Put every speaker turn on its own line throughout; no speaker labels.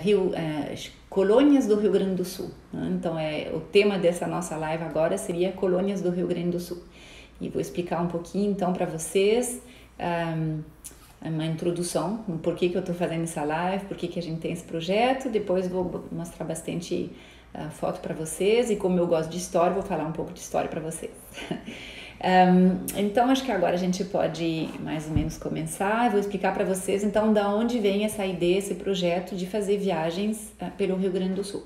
Rio, é, colônias do Rio Grande do Sul. Né? Então, é, o tema dessa nossa live agora seria colônias do Rio Grande do Sul. E vou explicar um pouquinho então para vocês um, uma introdução, por que, que eu estou fazendo essa live, por que, que a gente tem esse projeto. Depois vou mostrar bastante uh, foto para vocês e como eu gosto de história, vou falar um pouco de história para vocês. Um, então acho que agora a gente pode mais ou menos começar. Eu vou explicar para vocês então da onde vem essa ideia, esse projeto de fazer viagens uh, pelo Rio Grande do Sul.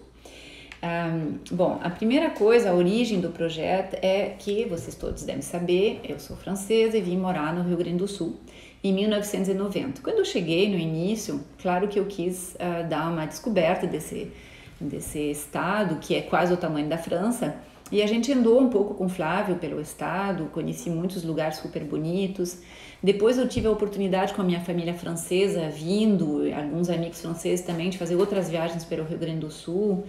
Um, bom, a primeira coisa, a origem do projeto é que vocês todos devem saber, eu sou francesa e vim morar no Rio Grande do Sul em 1990. Quando eu cheguei no início, claro que eu quis uh, dar uma descoberta desse, desse estado que é quase o tamanho da França e a gente andou um pouco com Flávio pelo estado, conheci muitos lugares super bonitos. Depois eu tive a oportunidade com a minha família francesa vindo, alguns amigos franceses também, de fazer outras viagens pelo Rio Grande do Sul.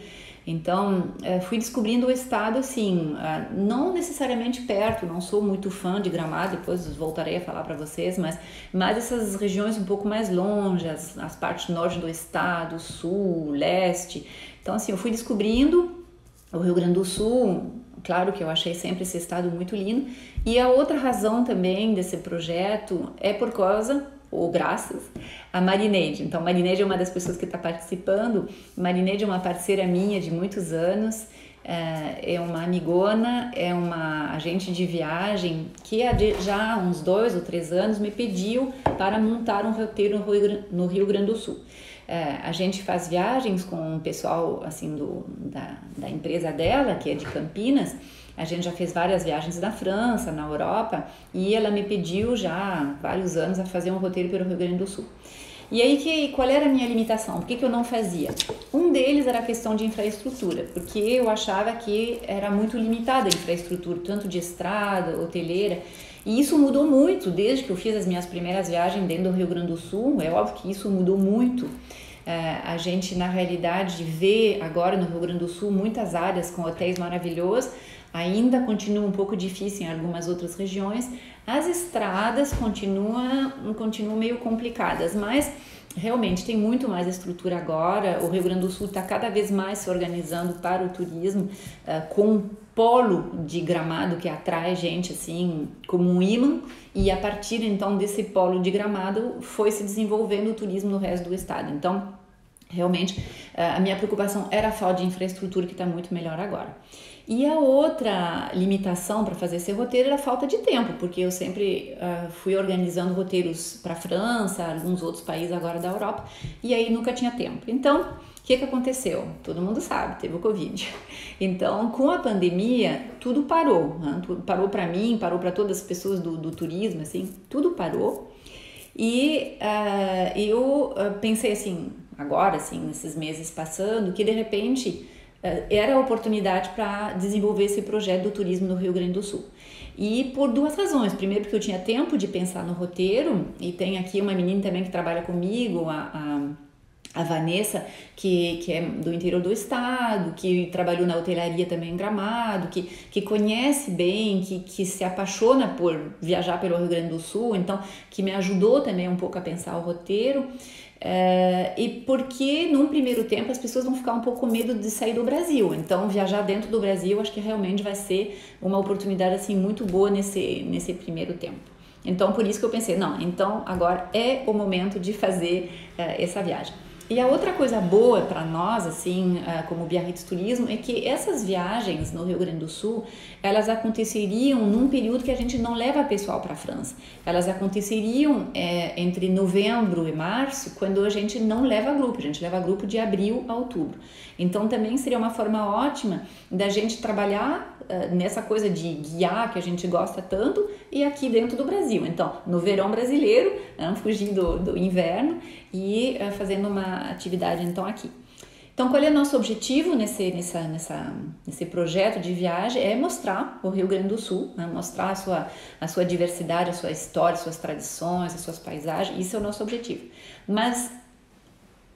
Então, eh, fui descobrindo o estado assim, ah, não necessariamente perto, não sou muito fã de Gramado, depois voltarei a falar para vocês, mas, mas essas regiões um pouco mais longe, as, as partes norte do estado, sul, leste. Então, assim, eu fui descobrindo o Rio Grande do Sul, claro que eu achei sempre esse estado muito lindo. E a outra razão também desse projeto é por causa, ou graças, a Marineide. Então, Marineide é uma das pessoas que está participando. Marineide é uma parceira minha de muitos anos. É, é uma amigona, é uma agente de viagem que já há uns dois ou três anos me pediu para montar um roteiro no Rio Grande do Sul. É, a gente faz viagens com o pessoal assim do, da, da empresa dela, que é de Campinas. A gente já fez várias viagens na França, na Europa, e ela me pediu já há vários anos a fazer um roteiro pelo Rio Grande do Sul. E aí, que, qual era a minha limitação? Por que, que eu não fazia? Um deles era a questão de infraestrutura, porque eu achava que era muito limitada a infraestrutura, tanto de estrada, hoteleira, e isso mudou muito desde que eu fiz as minhas primeiras viagens dentro do Rio Grande do Sul. É óbvio que isso mudou muito. É, a gente, na realidade, vê agora no Rio Grande do Sul muitas áreas com hotéis maravilhosos. Ainda continua um pouco difícil em algumas outras regiões. As estradas continuam, continuam meio complicadas, mas realmente tem muito mais estrutura agora. O Rio Grande do Sul está cada vez mais se organizando para o turismo, uh, com polo de gramado que atrai gente assim como um imã e a partir então desse polo de gramado foi se desenvolvendo o turismo no resto do estado. Então, realmente a minha preocupação era a falta de infraestrutura que está muito melhor agora. E a outra limitação para fazer esse roteiro era a falta de tempo, porque eu sempre uh, fui organizando roteiros para a França, alguns outros países agora da Europa, e aí nunca tinha tempo. Então, o que, que aconteceu? Todo mundo sabe, teve o Covid. Então, com a pandemia, tudo parou. Né? Tudo parou para mim, parou para todas as pessoas do, do, turismo, assim, tudo parou. E uh, eu uh, pensei assim, agora, assim, nesses meses passando, que de repente era a oportunidade para desenvolver esse projeto do turismo no Rio Grande do Sul. E por duas razões. Primeiro, porque eu tinha tempo de pensar no roteiro, e tem aqui uma menina também que trabalha comigo, a, a, a Vanessa, que, que é do interior do estado, que trabalhou na hotelaria também em Gramado, que, que conhece bem, que, que se apaixona por viajar pelo Rio Grande do Sul, então que me ajudou também um pouco a pensar o roteiro. É, e porque num primeiro tempo as pessoas vão ficar um pouco com medo de sair do Brasil. Então viajar dentro do Brasil acho que realmente vai ser uma oportunidade assim muito boa nesse nesse primeiro tempo. Então por isso que eu pensei, não, então agora é o momento de fazer uh, essa viagem. E a outra coisa boa para nós, assim, como Biarritz Turismo, é que essas viagens no Rio Grande do Sul, elas aconteceriam num período que a gente não leva pessoal para a França. Elas aconteceriam é, entre novembro e março, quando a gente não leva grupo, a gente leva grupo de abril a outubro. Então também seria uma forma ótima da gente trabalhar eh, nessa coisa de guiar que a gente gosta tanto e aqui dentro do Brasil. Então, no verão brasileiro, né, fugindo do, do, inverno e uh, fazendo uma atividade então aqui. Então, qual é o nosso objetivo nesse, nessa, nessa, nesse projeto de viagem? É mostrar o Rio Grande do Sul, né? mostrar a sua, a sua diversidade, a sua história, as suas tradições, as suas paisagens. Isso é o nosso objetivo. Mas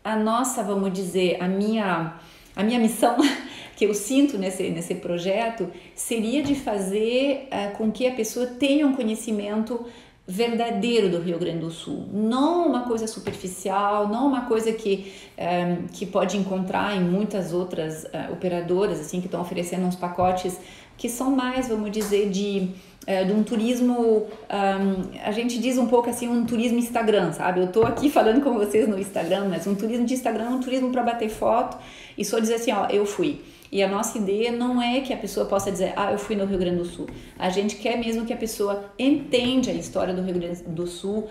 a nossa, vamos dizer, a minha, a minha missão que eu sinto nesse, nesse projeto seria de fazer uh, com que a pessoa tenha um conhecimento verdadeiro do Rio Grande do Sul, não uma coisa superficial, não uma coisa que, um, eh, que pode encontrar em muitas outras uh, operadoras assim que estão oferecendo uns pacotes que são mais, vamos dizer, de, de um turismo, um, a gente diz um pouco assim, um turismo Instagram, sabe? Eu tô aqui falando com vocês no Instagram, mas um turismo de Instagram é um turismo para bater foto e só dizer assim, ó, eu fui. E a nossa ideia não é que a pessoa possa dizer, ah, eu fui no Rio Grande do Sul. A gente quer mesmo que a pessoa entenda a história do Rio Grande do Sul,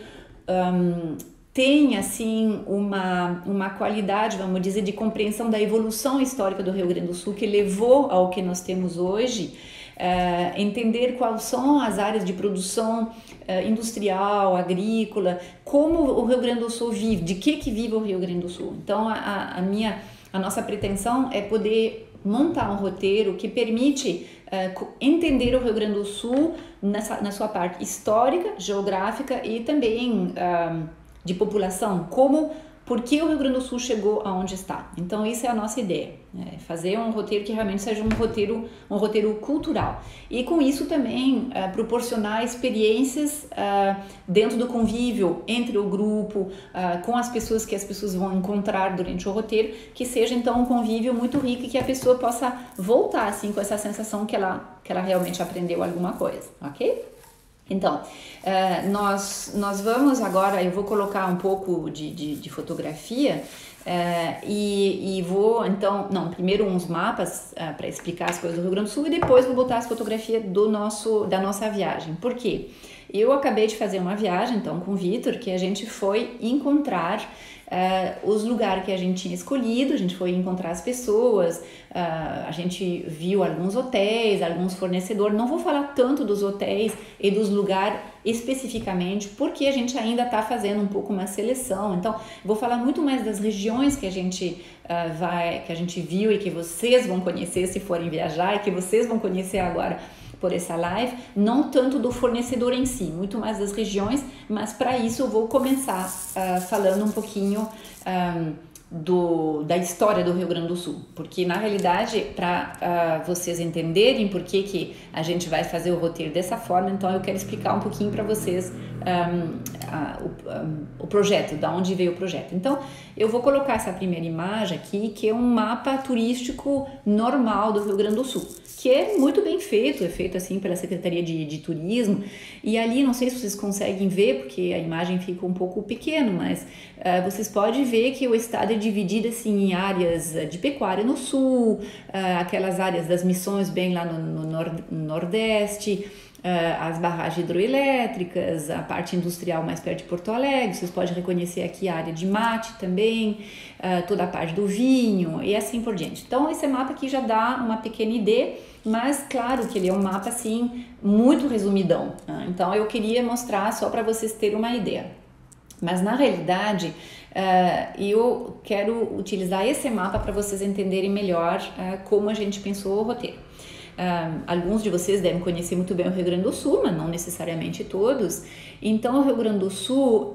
um, tenha assim uma, uma qualidade, vamos dizer, de compreensão da evolução histórica do Rio Grande do Sul que levou ao que nós temos hoje. Uh, entender quais são as áreas de produção uh, industrial, agrícola, como o Rio Grande do Sul vive, de que que vive o Rio Grande do Sul. Então a, a minha a nossa pretensão é poder montar um roteiro que permite uh, entender o Rio Grande do Sul nessa, na sua parte histórica, geográfica e também uh, de população, como por que o Rio Grande do Sul chegou aonde está. Então, isso é a nossa ideia, né? fazer um roteiro que realmente seja um roteiro, um roteiro cultural. E com isso também uh, proporcionar experiências uh, dentro do convívio entre o grupo, uh, com as pessoas que as pessoas vão encontrar durante o roteiro, que seja então um convívio muito rico e que a pessoa possa voltar assim com essa sensação que ela, que ela realmente aprendeu alguma coisa, ok? Então, nós, nós vamos agora, eu vou colocar um pouco de, de, de fotografia uh, e, e vou, então, não, primeiro uns mapas uh, para explicar as coisas do Rio Grande do Sul e depois vou botar as fotografias do nosso, da nossa viagem. Por quê? Eu acabei de fazer uma viagem, então, com o Vitor, que a gente foi encontrar uh, os lugares que a gente tinha escolhido, a gente foi encontrar as pessoas, uh, a gente viu alguns hotéis, alguns fornecedores. Não vou falar tanto dos hotéis e dos lugares especificamente, porque a gente ainda está fazendo um pouco uma seleção. Então, vou falar muito mais das regiões que a gente uh, vai, que a gente viu e que vocês vão conhecer se forem viajar e que vocês vão conhecer agora por essa live, não tanto do fornecedor em si, muito mais das regiões, mas para isso eu vou começar uh, falando um pouquinho um, do, da história do Rio Grande do Sul, porque na realidade, para uh, ah, vocês entenderem por que, que a gente vai fazer o roteiro dessa forma, então eu quero explicar um pouquinho para vocês um, o, um, o projeto, da onde veio o projeto. Então, eu vou colocar essa primeira imagem aqui, que é um mapa turístico normal do Rio Grande do Sul que é muito bem feito, é feito assim pela Secretaria de, de Turismo. E ali, não sei se vocês conseguem ver, porque a imagem fica um pouco pequena, mas uh, vocês podem ver que o estado é dividido assim em áreas de pecuária no sul, uh, aquelas áreas das missões bem lá no, no nord, nordeste. Uh, as barragens hidroelétricas, a parte industrial mais perto de Porto Alegre, vocês podem reconhecer aqui a área de mate também, uh, toda a parte do vinho e assim por diante. Então, esse mapa aqui já dá uma pequena ideia mas claro que ele é um mapa assim muito resumidão. Né? Então eu queria mostrar só para vocês terem uma ideia. Mas na realidade uh, eu quero utilizar esse mapa para vocês entenderem melhor como a gente pensou o roteiro. Uh, alguns de vocês devem conhecer muito bem o Rio Grande do Sul, mas não necessariamente todos. Então, o Rio Grande do Sul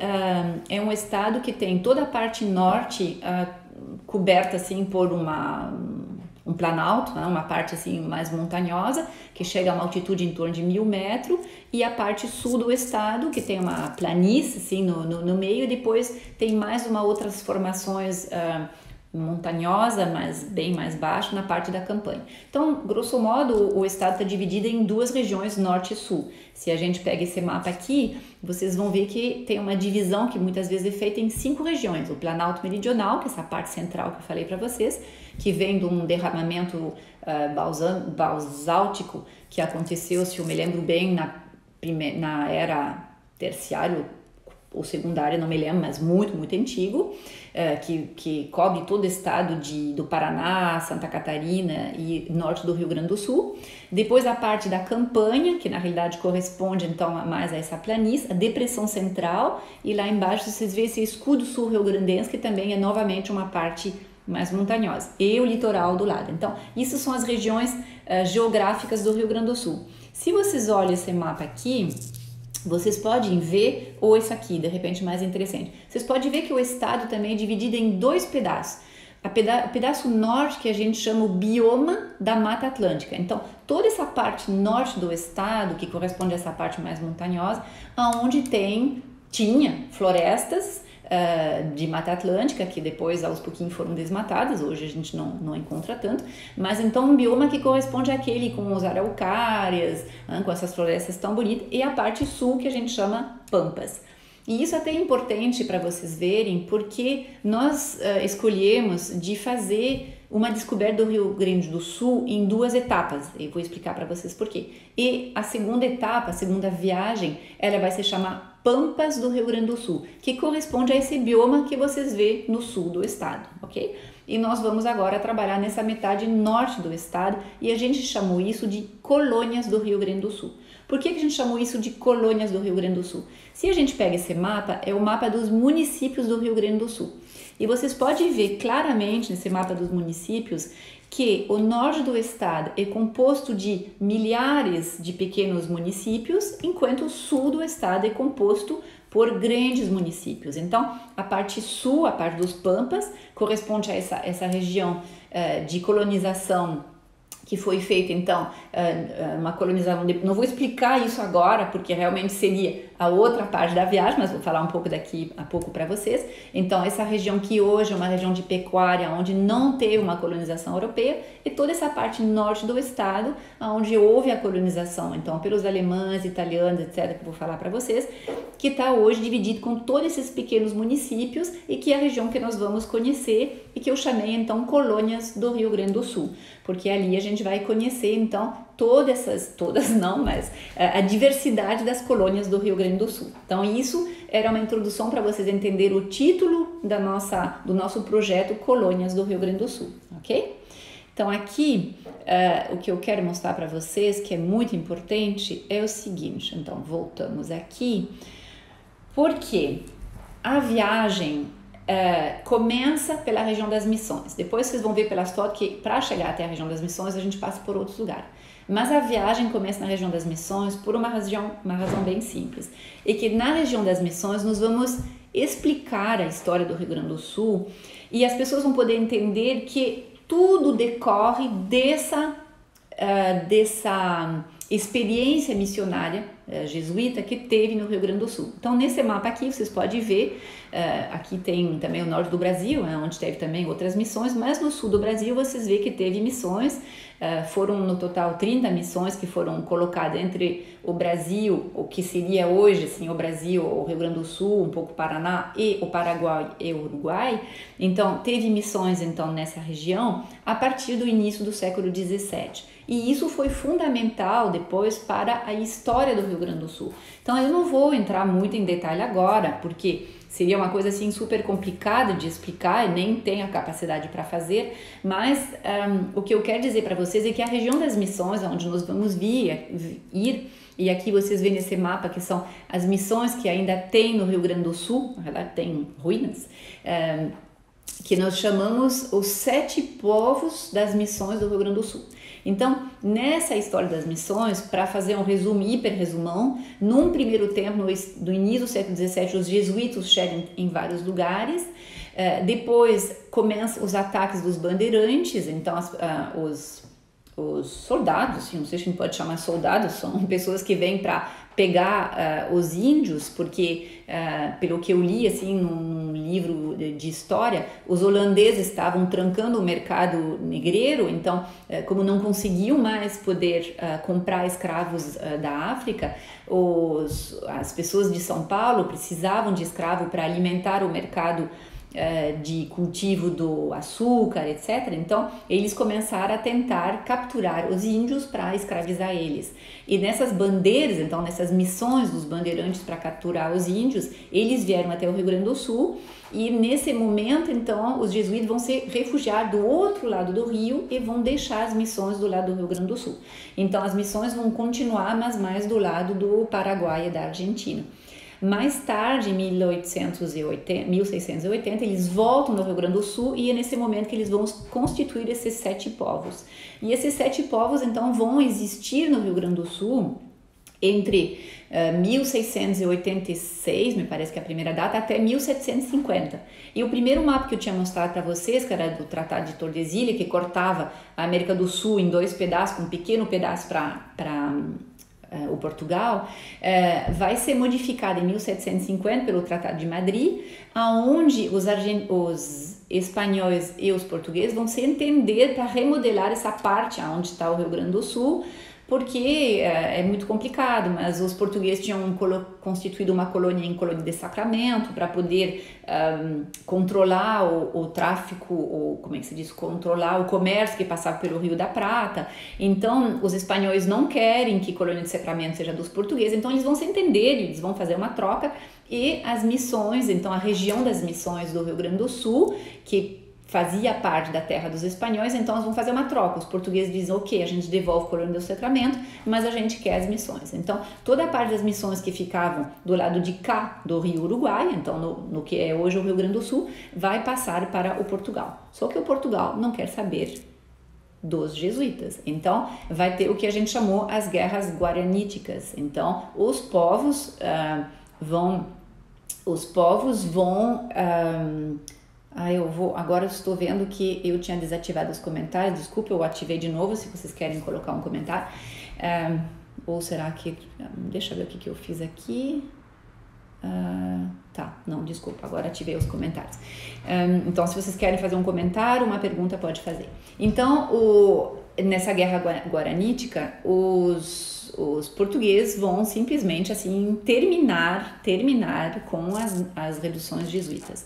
é um estado que tem toda a parte norte coberta assim por uma um planalto, né, uma parte assim mais montanhosa, que chega a uma altitude em torno de mil metros, e a parte sul do estado, que tem uma planície assim no, no, no meio, e depois tem mais uma outras formações uh, montanhosa, mas bem mais baixo na parte da campanha. Então, grosso modo, o estado está dividido em duas regiões, norte e sul. Se a gente pega esse mapa aqui, vocês vão ver que tem uma divisão que muitas vezes é feita em cinco regiões. O Planalto Meridional, que é essa parte central que eu falei para vocês, que vem de um derramamento uh, basáltico que aconteceu, se eu me lembro bem, na, na era terciário ou secundária, não me lembro, mas muito, muito antigo, uh, que, que cobre todo o estado de, do Paraná, Santa Catarina e norte do Rio Grande do Sul. Depois a parte da campanha, que na realidade corresponde então a mais a essa planície, a depressão central, e lá embaixo vocês veem esse escudo sul-rio-grandense, que também é novamente uma parte mais montanhosa, e o litoral do lado. Então, isso são as regiões uh, geográficas do Rio Grande do Sul. Se vocês olham esse mapa aqui, vocês podem ver, ou esse aqui, de repente mais interessante, vocês podem ver que o estado também é dividido em dois pedaços. o pedaço norte que a gente chama o bioma da Mata Atlântica. Então, toda essa parte norte do estado, que corresponde a essa parte mais montanhosa, aonde tem tinha florestas uh, de Mata Atlântica, que depois aos pouquinhos foram desmatadas, hoje a gente não, não encontra tanto, mas então um bioma que corresponde àquele com os araucárias, com essas florestas tão bonitas, e a parte sul que a gente chama Pampas. E isso é até é importante para vocês verem, porque nós uh, escolhemos de fazer uma descoberta do Rio Grande do Sul em duas etapas. E vou explicar para vocês por quê. E a segunda etapa, a segunda viagem, ela vai se chamar Pampas do Rio Grande do Sul, que corresponde a esse bioma que vocês vê no sul do estado, ok? E nós vamos agora trabalhar nessa metade norte do estado e a gente chamou isso de colônias do Rio Grande do Sul. Por que, a gente chamou isso de colônias do Rio Grande do Sul? Se a gente pega esse mapa, é o mapa dos municípios do Rio Grande do Sul. E vocês podem ver claramente nesse mapa dos municípios que o norte do estado é composto de milhares de pequenos municípios, enquanto o sul do estado é composto por grandes municípios. Então, a parte sul, a parte dos Pampas, corresponde a essa, essa região uh, de colonização que foi feita então eh, uma colonização. Não vou explicar isso agora, porque realmente seria a outra parte da viagem, mas vou falar um pouco daqui a pouco para vocês. Então, essa região que hoje é uma região de pecuária, onde não teve uma colonização europeia, e toda essa parte norte do estado, onde houve a colonização, então, pelos alemães, italianos, etc., que eu vou falar para vocês, que está hoje dividido com todos esses pequenos municípios e que é a região que nós vamos conhecer e que eu chamei, então, colônias do Rio Grande do Sul, porque ali a gente vai conhecer, então, todas essas, todas não, mas a diversidade das colônias do Rio Grande do Sul. Então isso era uma introdução para vocês entenderem o título da nossa, do nosso projeto Colônias do Rio Grande do Sul, ok? Então aqui uh, o que eu quero mostrar para vocês que é muito importante é o seguinte. Então voltamos aqui, porque a viagem uh, começa pela região das missões. Depois vocês vão ver pelas fotos que para chegar até a região das missões a gente passa por outros lugares. Mas a viagem começa na região das missões por uma razão, uma razão bem simples. E que na região das missões nós vamos explicar a história do Rio Grande do Sul e as pessoas vão poder entender que tudo decorre dessa, uh, dessa experiência missionária jesuíta que teve no Rio Grande do Sul. Então, nesse mapa aqui, vocês podem ver, uh, aqui tem também o norte do Brasil, né, onde teve também outras missões, mas no sul do Brasil vocês veem que teve missões eh, foram no total 30 missões que foram colocadas entre o Brasil, o que seria hoje assim, o Brasil, o Rio Grande do Sul, um pouco Paraná e o Paraguai e o Uruguai. Então, teve missões então nessa região a partir do início do século 17. E isso foi fundamental depois para a história do Rio Grande do Sul. Então eu não vou entrar muito em detalhe agora, porque seria uma coisa assim super complicada de explicar e nem tenho a capacidade para fazer, mas um, o que eu quero dizer para vocês é que a região das missões, onde nós vamos vir, ir, e aqui vocês veem nesse mapa que são as missões que ainda tem no Rio Grande do Sul, na verdade tem ruínas, um, que nós chamamos os sete povos das missões do Rio Grande do Sul. Então, nessa história das missões, para fazer um resumo, hiper resumão, num primeiro tempo, no, do início do século XVII, os jesuítas chegam em vários lugares, uh, depois começam os ataques dos bandeirantes, então as, uh, os, os soldados, assim, não sei se a gente pode chamar soldados, são pessoas que vêm para pegar uh, os índios, porque uh, pelo que eu li assim num livro de, história, os holandeses estavam trancando o mercado negreiro, então uh, como não conseguiam mais poder comprar escravos da África, os, as pessoas de São Paulo precisavam de escravo para alimentar o mercado de cultivo do açúcar, etc. Então, eles começaram a tentar capturar os índios para escravizar eles. E nessas bandeiras, então, nessas missões dos bandeirantes para capturar os índios, eles vieram até o Rio Grande do Sul e nesse momento, então, os jesuítas vão se refugiar do outro lado do rio e vão deixar as missões do lado do Rio Grande do Sul. Então, as missões vão continuar, mas mais do lado do Paraguai e da Argentina. Mais tarde, em 1880, 1680, eles voltam no Rio Grande do Sul e é nesse momento que eles vão constituir esses sete povos. E esses sete povos, então, vão existir no Rio Grande do Sul entre uh, 1686, me parece que é a primeira data, até 1750. E o primeiro mapa que eu tinha mostrado para vocês, que era do Tratado de Tordesilhas, que cortava a América do Sul em dois pedaços, um pequeno pedaço para o Portugal, uh, vai ser modificado em 1750 pelo Tratado de Madrid, aonde os, os espanhóis e os portugueses vão se entender para remodelar essa parte onde está o Rio Grande do Sul, porque é, é, muito complicado, mas os portugueses tinham constituído uma colônia em colônia de Sacramento para poder um, controlar o, o, tráfico, ou como é que se diz, controlar o comércio que passava pelo Rio da Prata. Então, os espanhóis não querem que colônia de Sacramento seja dos portugueses, então eles vão se entender, eles vão fazer uma troca e as missões, então a região das missões do Rio Grande do Sul, que fazia parte da terra dos espanhóis, então eles vão fazer uma troca. Os portugueses dizem, ok, a gente devolve o colônia do Sacramento, mas a gente quer as missões. Então, toda a parte das missões que ficavam do lado de cá do Rio Uruguai, então no, no que é hoje o Rio Grande do Sul, vai passar para o Portugal. Só que o Portugal não quer saber dos jesuítas. Então, vai ter o que a gente chamou as guerras guaraníticas. Então, os povos uh, vão, os povos vão uh, ah, eu vou. Agora eu estou vendo que eu tinha desativado os comentários. Desculpa, eu ativei de novo se vocês querem colocar um comentário. Ah, ou será que. Deixa eu ver o que, que eu fiz aqui. Ah, tá, não, desculpa, agora ativei os comentários. Um, então, se vocês querem fazer um comentário, uma pergunta, pode fazer. Então, o, nessa guerra guaranítica, os, os portugueses vão simplesmente assim terminar, terminar com as, as reduções jesuítas.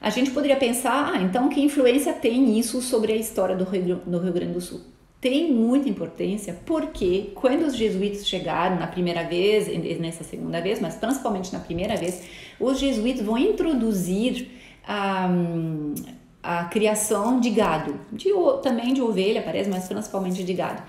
A gente poderia pensar, ah, então que influência tem isso sobre a história do Rio, do Rio Grande do Sul? Tem muita importância porque quando os jesuítas chegaram na primeira vez, nessa segunda vez, mas principalmente na primeira vez, os jesuítas vão introduzir a, a criação de gado, de, também de ovelha, parece, mas principalmente de gado.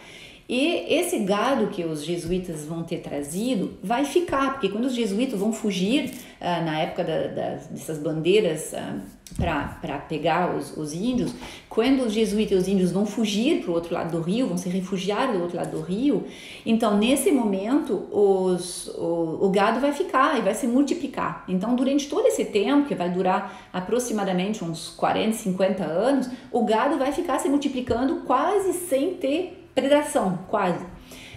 E esse gado que os jesuítas vão ter trazido vai ficar, porque quando os jesuítas vão fugir uh, na época da, da, dessas bandeiras uh, para pegar os, os, índios, quando os jesuítas e os índios vão fugir para o outro lado do rio, vão se refugiar do outro lado do rio, então nesse momento os, o, o gado vai ficar e vai se multiplicar. Então durante todo esse tempo, que vai durar aproximadamente uns 40, 50 anos, o gado vai ficar se multiplicando quase sem ter predação, quase.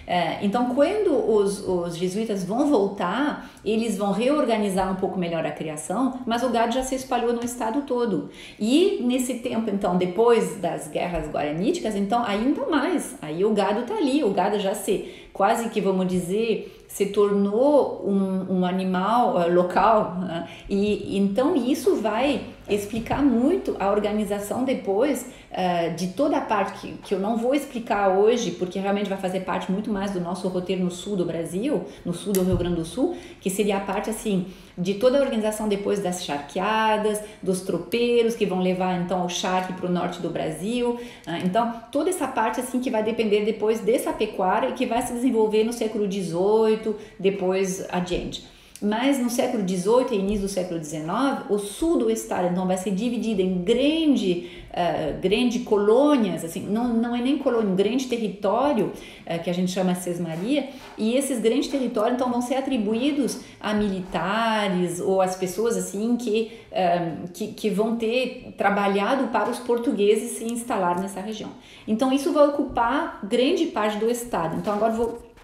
É, então, quando os, os, jesuítas vão voltar, eles vão reorganizar um pouco melhor a criação, mas o gado já se espalhou no estado todo. E nesse tempo, então, depois das guerras guaraníticas, então ainda mais. Aí o gado tá ali, o gado já se quase que vamos dizer se tornou um, um animal uh, local uh, e então isso vai explicar muito a organização depois uh, de toda a parte que, que eu não vou explicar hoje porque realmente vai fazer parte muito mais do nosso roteiro no sul do Brasil no sul do Rio Grande do Sul que seria a parte assim de toda a organização depois das charqueadas, dos tropeiros que vão levar então o charque para o norte do Brasil. Ah, então, toda essa parte assim que vai depender depois dessa pecuária e que vai se desenvolver no século XVIII, depois adiante. Mas no século XVIII e início do século XIX, o sul do estado então vai ser dividido em grande, uh, grande colônias, assim, não, não é nem colônia, um grande território uh, que a gente chama Sesmaria, e esses grandes territórios então vão ser atribuídos a militares ou as pessoas assim que, uh, que, que vão ter trabalhado para os portugueses se instalar nessa região. Então isso vai ocupar grande parte do estado. Então agora vou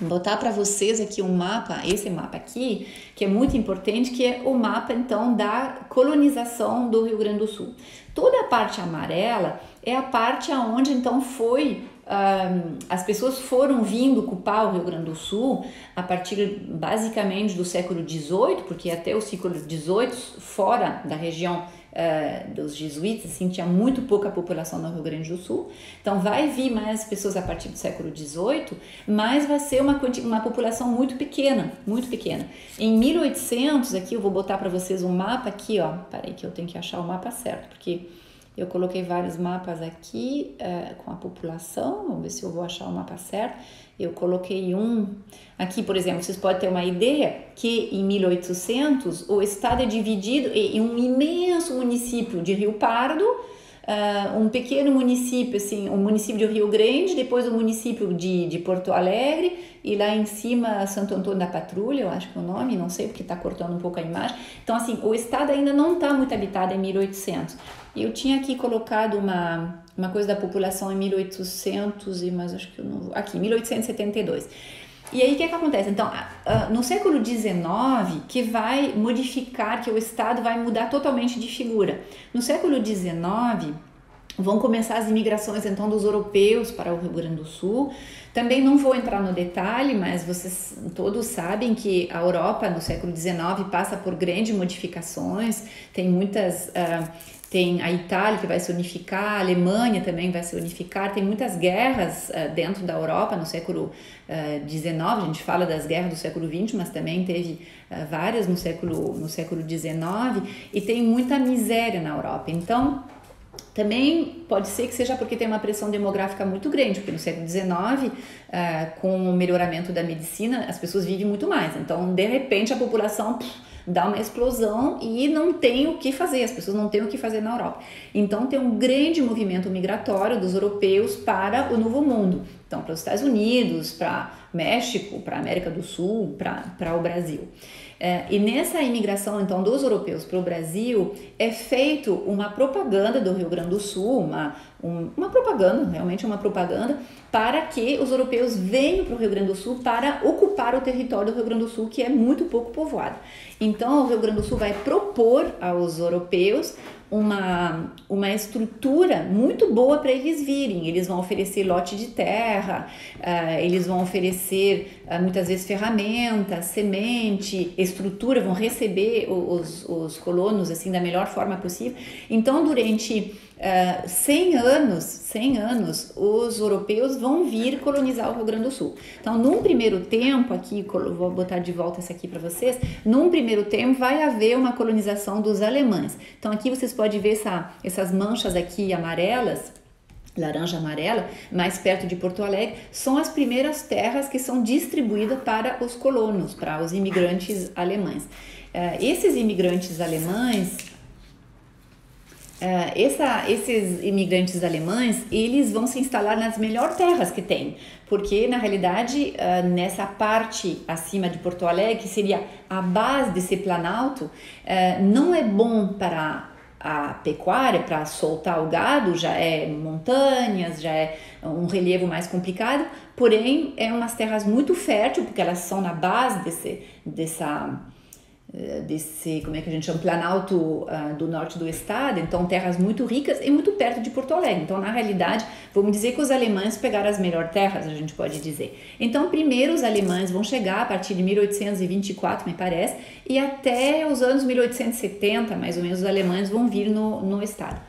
botar para vocês aqui um mapa, esse mapa aqui, que é muito importante, que é o mapa então da colonização do Rio Grande do Sul. Toda a parte amarela é a parte aonde então foi um, as pessoas foram vindo ocupar o Rio Grande do Sul a partir basicamente do século XVIII, porque até o século XVIII, fora da região uh, dos jesuítas, assim, tinha muito pouca população no Rio Grande do Sul. Então, vai vir mais pessoas a partir do século XVIII, mas vai ser uma, uma população muito pequena, muito pequena. Em 1800, aqui eu vou botar para vocês um mapa aqui, ó. Peraí que eu tenho que achar o mapa certo, porque eu coloquei vários mapas aqui uh, com a população, vamos ver se eu vou achar o mapa certo. Eu coloquei um aqui, por exemplo, vocês podem ter uma ideia que em 1800 o estado é dividido em um imenso município de Rio Pardo, uh, um pequeno município, assim, um município de Rio Grande, depois o um município de, de Porto Alegre e lá em cima Santo Antônio da Patrulha, eu acho que é o nome, não sei porque está cortando um pouco a imagem. Então, assim, o estado ainda não está muito habitado em 1800. Eu tinha aqui colocado uma, uma coisa da população em 1800 e mas acho que eu não vou, aqui 1872. E aí o que, é que acontece? Então, no século XIX, que vai modificar, que o Estado vai mudar totalmente de figura. No século XIX, vão começar as imigrações então dos europeus para o Rio Grande do Sul. Também não vou entrar no detalhe, mas vocês todos sabem que a Europa no século XIX passa por grandes modificações, tem muitas uh, tem a Itália que vai se unificar, a Alemanha também vai se unificar, tem muitas guerras uh, dentro da Europa no século XIX, uh, a gente fala das guerras do século XX, mas também teve uh, várias no século, no século XIX, e tem muita miséria na Europa. Então, também pode ser que seja porque tem uma pressão demográfica muito grande, porque no século XIX, com o melhoramento da medicina, as pessoas vivem muito mais. Então, de repente, a população... Pff, dá uma explosão e não tem o que fazer, as pessoas não têm o que fazer na Europa. Então tem um grande movimento migratório dos europeus para o Novo Mundo. Então, para os Estados Unidos, para México, para a América do Sul, para o Brasil. É, e nessa imigração, então, dos europeus para o Brasil, é feito uma propaganda do Rio Grande do Sul, uma, um, uma propaganda, realmente uma propaganda, para que os europeus venham para o Rio Grande do Sul para ocupar o território do Rio Grande do Sul, que é muito pouco povoado. Então, o Rio Grande do Sul vai propor aos europeus uma, uma estrutura muito boa para eles virem. Eles vão oferecer lote de terra, uh, eles vão oferecer uh, muitas vezes ferramentas, semente, estrutura, vão receber os, os colonos assim da melhor forma possível. Então, durante uh, 100 anos, 100 anos, os europeus vão vir colonizar o Rio Grande do Sul. Então, num primeiro tempo, aqui, vou botar de volta essa aqui para vocês, num primeiro tempo vai haver uma colonização dos alemães. Então, aqui vocês podem ver essa, essas manchas aqui amarelas, laranja amarela, mais perto de Porto Alegre, são as primeiras terras que são distribuídas para os colonos, para os imigrantes alemães. Uh, esses imigrantes alemães, Uh, essa, esses imigrantes alemães, eles vão se instalar nas melhores terras que tem, porque na realidade uh, nessa parte acima de Porto Alegre, que seria a base desse planalto, uh, não é bom para a pecuária, para soltar o gado, já é montanhas, já é um relevo mais complicado, porém é umas terras muito férteis, porque elas são na base desse, dessa desse, como é que a gente chama, planalto uh, do norte do estado, então terras muito ricas e muito perto de Porto Alegre. Então, na realidade, vamos dizer que os alemães pegaram as melhores terras, a gente pode dizer. Então, primeiro os alemães vão chegar a partir de 1824, me parece, e até os anos 1870, mais ou menos, os alemães vão vir no, no estado.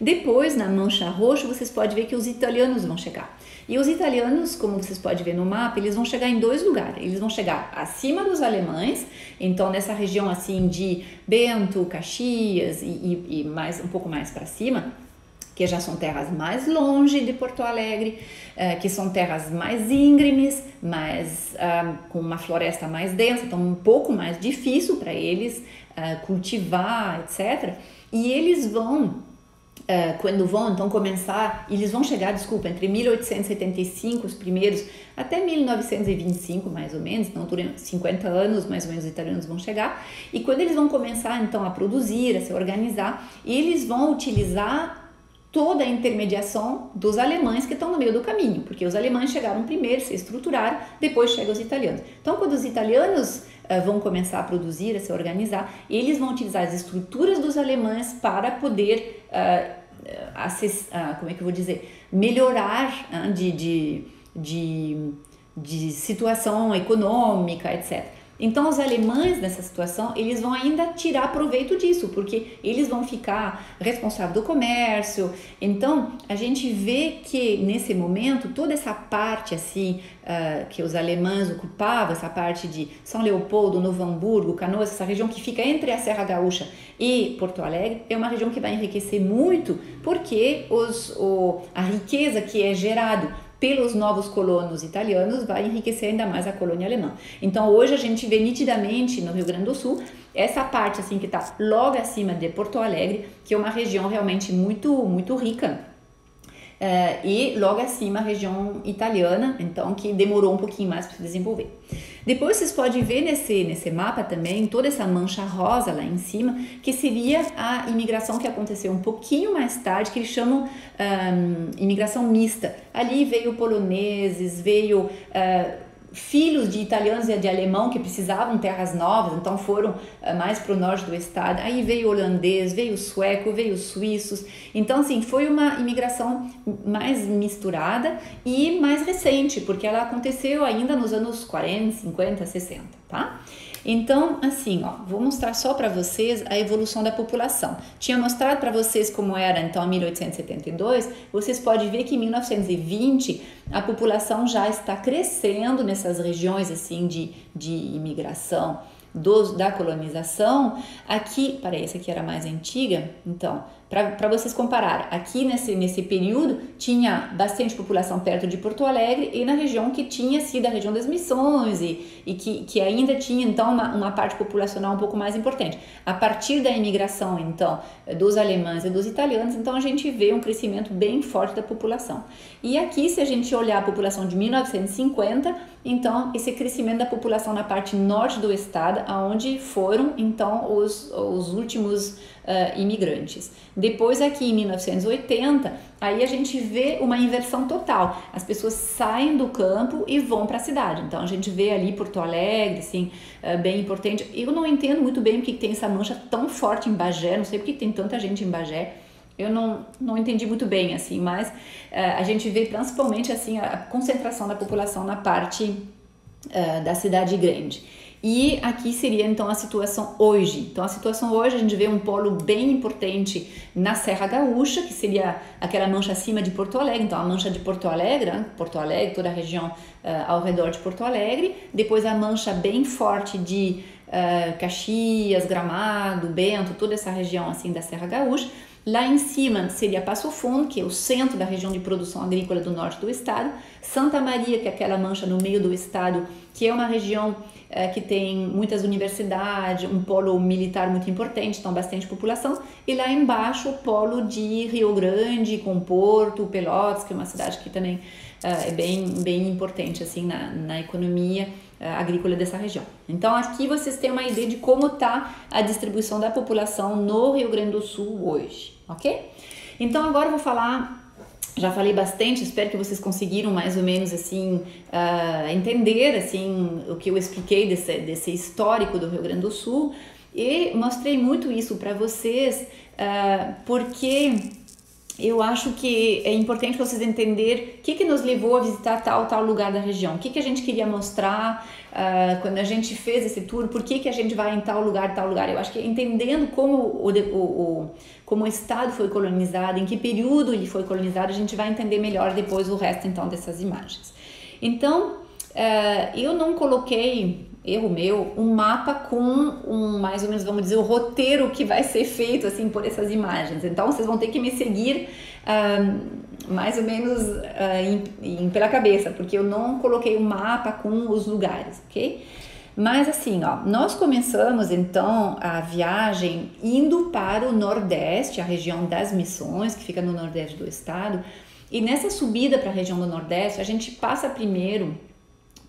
Depois, na mancha roxa, vocês podem ver que os italianos vão chegar. E os italianos, como vocês podem ver no mapa, eles vão chegar em dois lugares. Eles vão chegar acima dos alemães, então nessa região assim de Bento, Caxias e, e, e mais um pouco mais para cima, que já são terras mais longe de Porto Alegre, uh, que são terras mais íngremes, mais uh, com uma floresta mais densa, então um pouco mais difícil para eles uh, cultivar, etc. E eles vão Uh, quando vão então começar, eles vão chegar, desculpa, entre 1875, os primeiros, até 1925 mais ou menos, então durante 50 anos mais ou menos os italianos vão chegar, e quando eles vão começar então a produzir, a se organizar, eles vão utilizar toda a intermediação dos alemães que estão no meio do caminho, porque os alemães chegaram primeiro, se estruturaram, depois chegam os italianos. Então quando os italianos uh, vão começar a produzir, a se organizar, eles vão utilizar as estruturas dos alemães para poder uh, acess, uh, como é que eu vou dizer, melhorar uh, de, de, de, de situação econômica, etc. Então, os alemães nessa situação, eles vão ainda tirar proveito disso, porque eles vão ficar responsáveis do comércio. Então, a gente vê que nesse momento, toda essa parte assim, uh, que os alemães ocupavam, essa parte de São Leopoldo, Novo Hamburgo, Canoas, essa região que fica entre a Serra Gaúcha e Porto Alegre, é uma região que vai enriquecer muito, porque os, o, a riqueza que é gerado pelos novos colonos italianos vai enriquecer ainda mais a colônia alemã. Então hoje a gente vê nitidamente no Rio Grande do Sul essa parte assim que está logo acima de Porto Alegre, que é uma região realmente muito muito rica Uh, e logo acima a região italiana, então que demorou um pouquinho mais para se desenvolver. Depois vocês podem ver nesse, nesse mapa também toda essa mancha rosa lá em cima, que seria a imigração que aconteceu um pouquinho mais tarde, que eles chamam um, imigração mista. Ali veio poloneses, veio uh, filhos de italianos e de alemão que precisavam terras novas, então foram uh, mais para o norte do estado. Aí veio holandês, veio sueco, veio suíços. Então, assim, foi uma imigração mais misturada e mais recente, porque ela aconteceu ainda nos anos 40, 50, 60, tá? Então, assim, ó, vou mostrar só para vocês a evolução da população. Tinha mostrado para vocês como era então em 1872. Vocês podem ver que em 1920 a população já está crescendo nessas regiões assim de, de imigração dos, da colonização. Aqui, para essa aqui era mais antiga, então para vocês comparar, aqui nesse, nesse período tinha bastante população perto de Porto Alegre e na região que tinha sido a região das missões e, e que, que ainda tinha então uma, uma parte populacional um pouco mais importante. A partir da imigração então dos alemães e dos italianos, então a gente vê um crescimento bem forte da população. E aqui se a gente olhar a população de 1950, então esse crescimento da população na parte norte do estado, aonde foram então os, os últimos uh, imigrantes. Depois, aqui em 1980, aí a gente vê uma inversão total. As pessoas saem do campo e vão para a cidade. Então, a gente vê ali Porto Alegre, assim, uh, bem importante. Eu não entendo muito bem porque tem essa mancha tão forte em Bagé, não sei porque tem tanta gente em Bagé. Eu não, não entendi muito bem, assim, mas uh, a gente vê principalmente, assim, a concentração da população na parte da cidade grande. E aqui seria então a situação hoje. Então a situação hoje a gente vê um polo bem importante na Serra Gaúcha, que seria aquela mancha acima de Porto Alegre, então a mancha de Porto Alegre, né? Porto Alegre, toda a região uh, ao redor de Porto Alegre, depois a mancha bem forte de uh, Caxias, Gramado, Bento, toda essa região assim da Serra Gaúcha. Lá em cima seria Passo Fundo, que é o centro da região de produção agrícola do norte do estado. Santa Maria, que é aquela mancha no meio do estado, que é uma região é, que tem muitas universidades, um polo militar muito importante, então bastante população. E lá embaixo o polo de Rio Grande, com Porto, Pelotas, que é uma cidade que também é, é bem, bem importante assim na, na economia é, agrícola dessa região. Então aqui vocês têm uma ideia de como está a distribuição da população no Rio Grande do Sul hoje, ok? Então agora eu vou falar já falei bastante, espero que vocês conseguiram mais ou menos assim uh, entender assim o que eu expliquei desse, desse histórico do Rio Grande do Sul e mostrei muito isso para vocês uh, porque eu acho que é importante vocês entender o que, que nos levou a visitar tal tal lugar da região, o que, que a gente queria mostrar uh, quando a gente fez esse tour, por que, que a gente vai em tal lugar, tal lugar. Eu acho que entendendo como o, o, o, como o estado foi colonizado, em que período ele foi colonizado, a gente vai entender melhor depois o resto então dessas imagens. Então, uh, eu não coloquei erro meu, um mapa com um, mais ou menos, vamos dizer, o roteiro que vai ser feito, assim, por essas imagens. Então, vocês vão ter que me seguir uh, mais ou menos uh, em, em, pela cabeça, porque eu não coloquei o um mapa com os lugares, ok? Mas assim, ó, nós começamos então a viagem indo para o Nordeste, a região das Missões, que fica no Nordeste do estado. E nessa subida para a região do Nordeste, a gente passa primeiro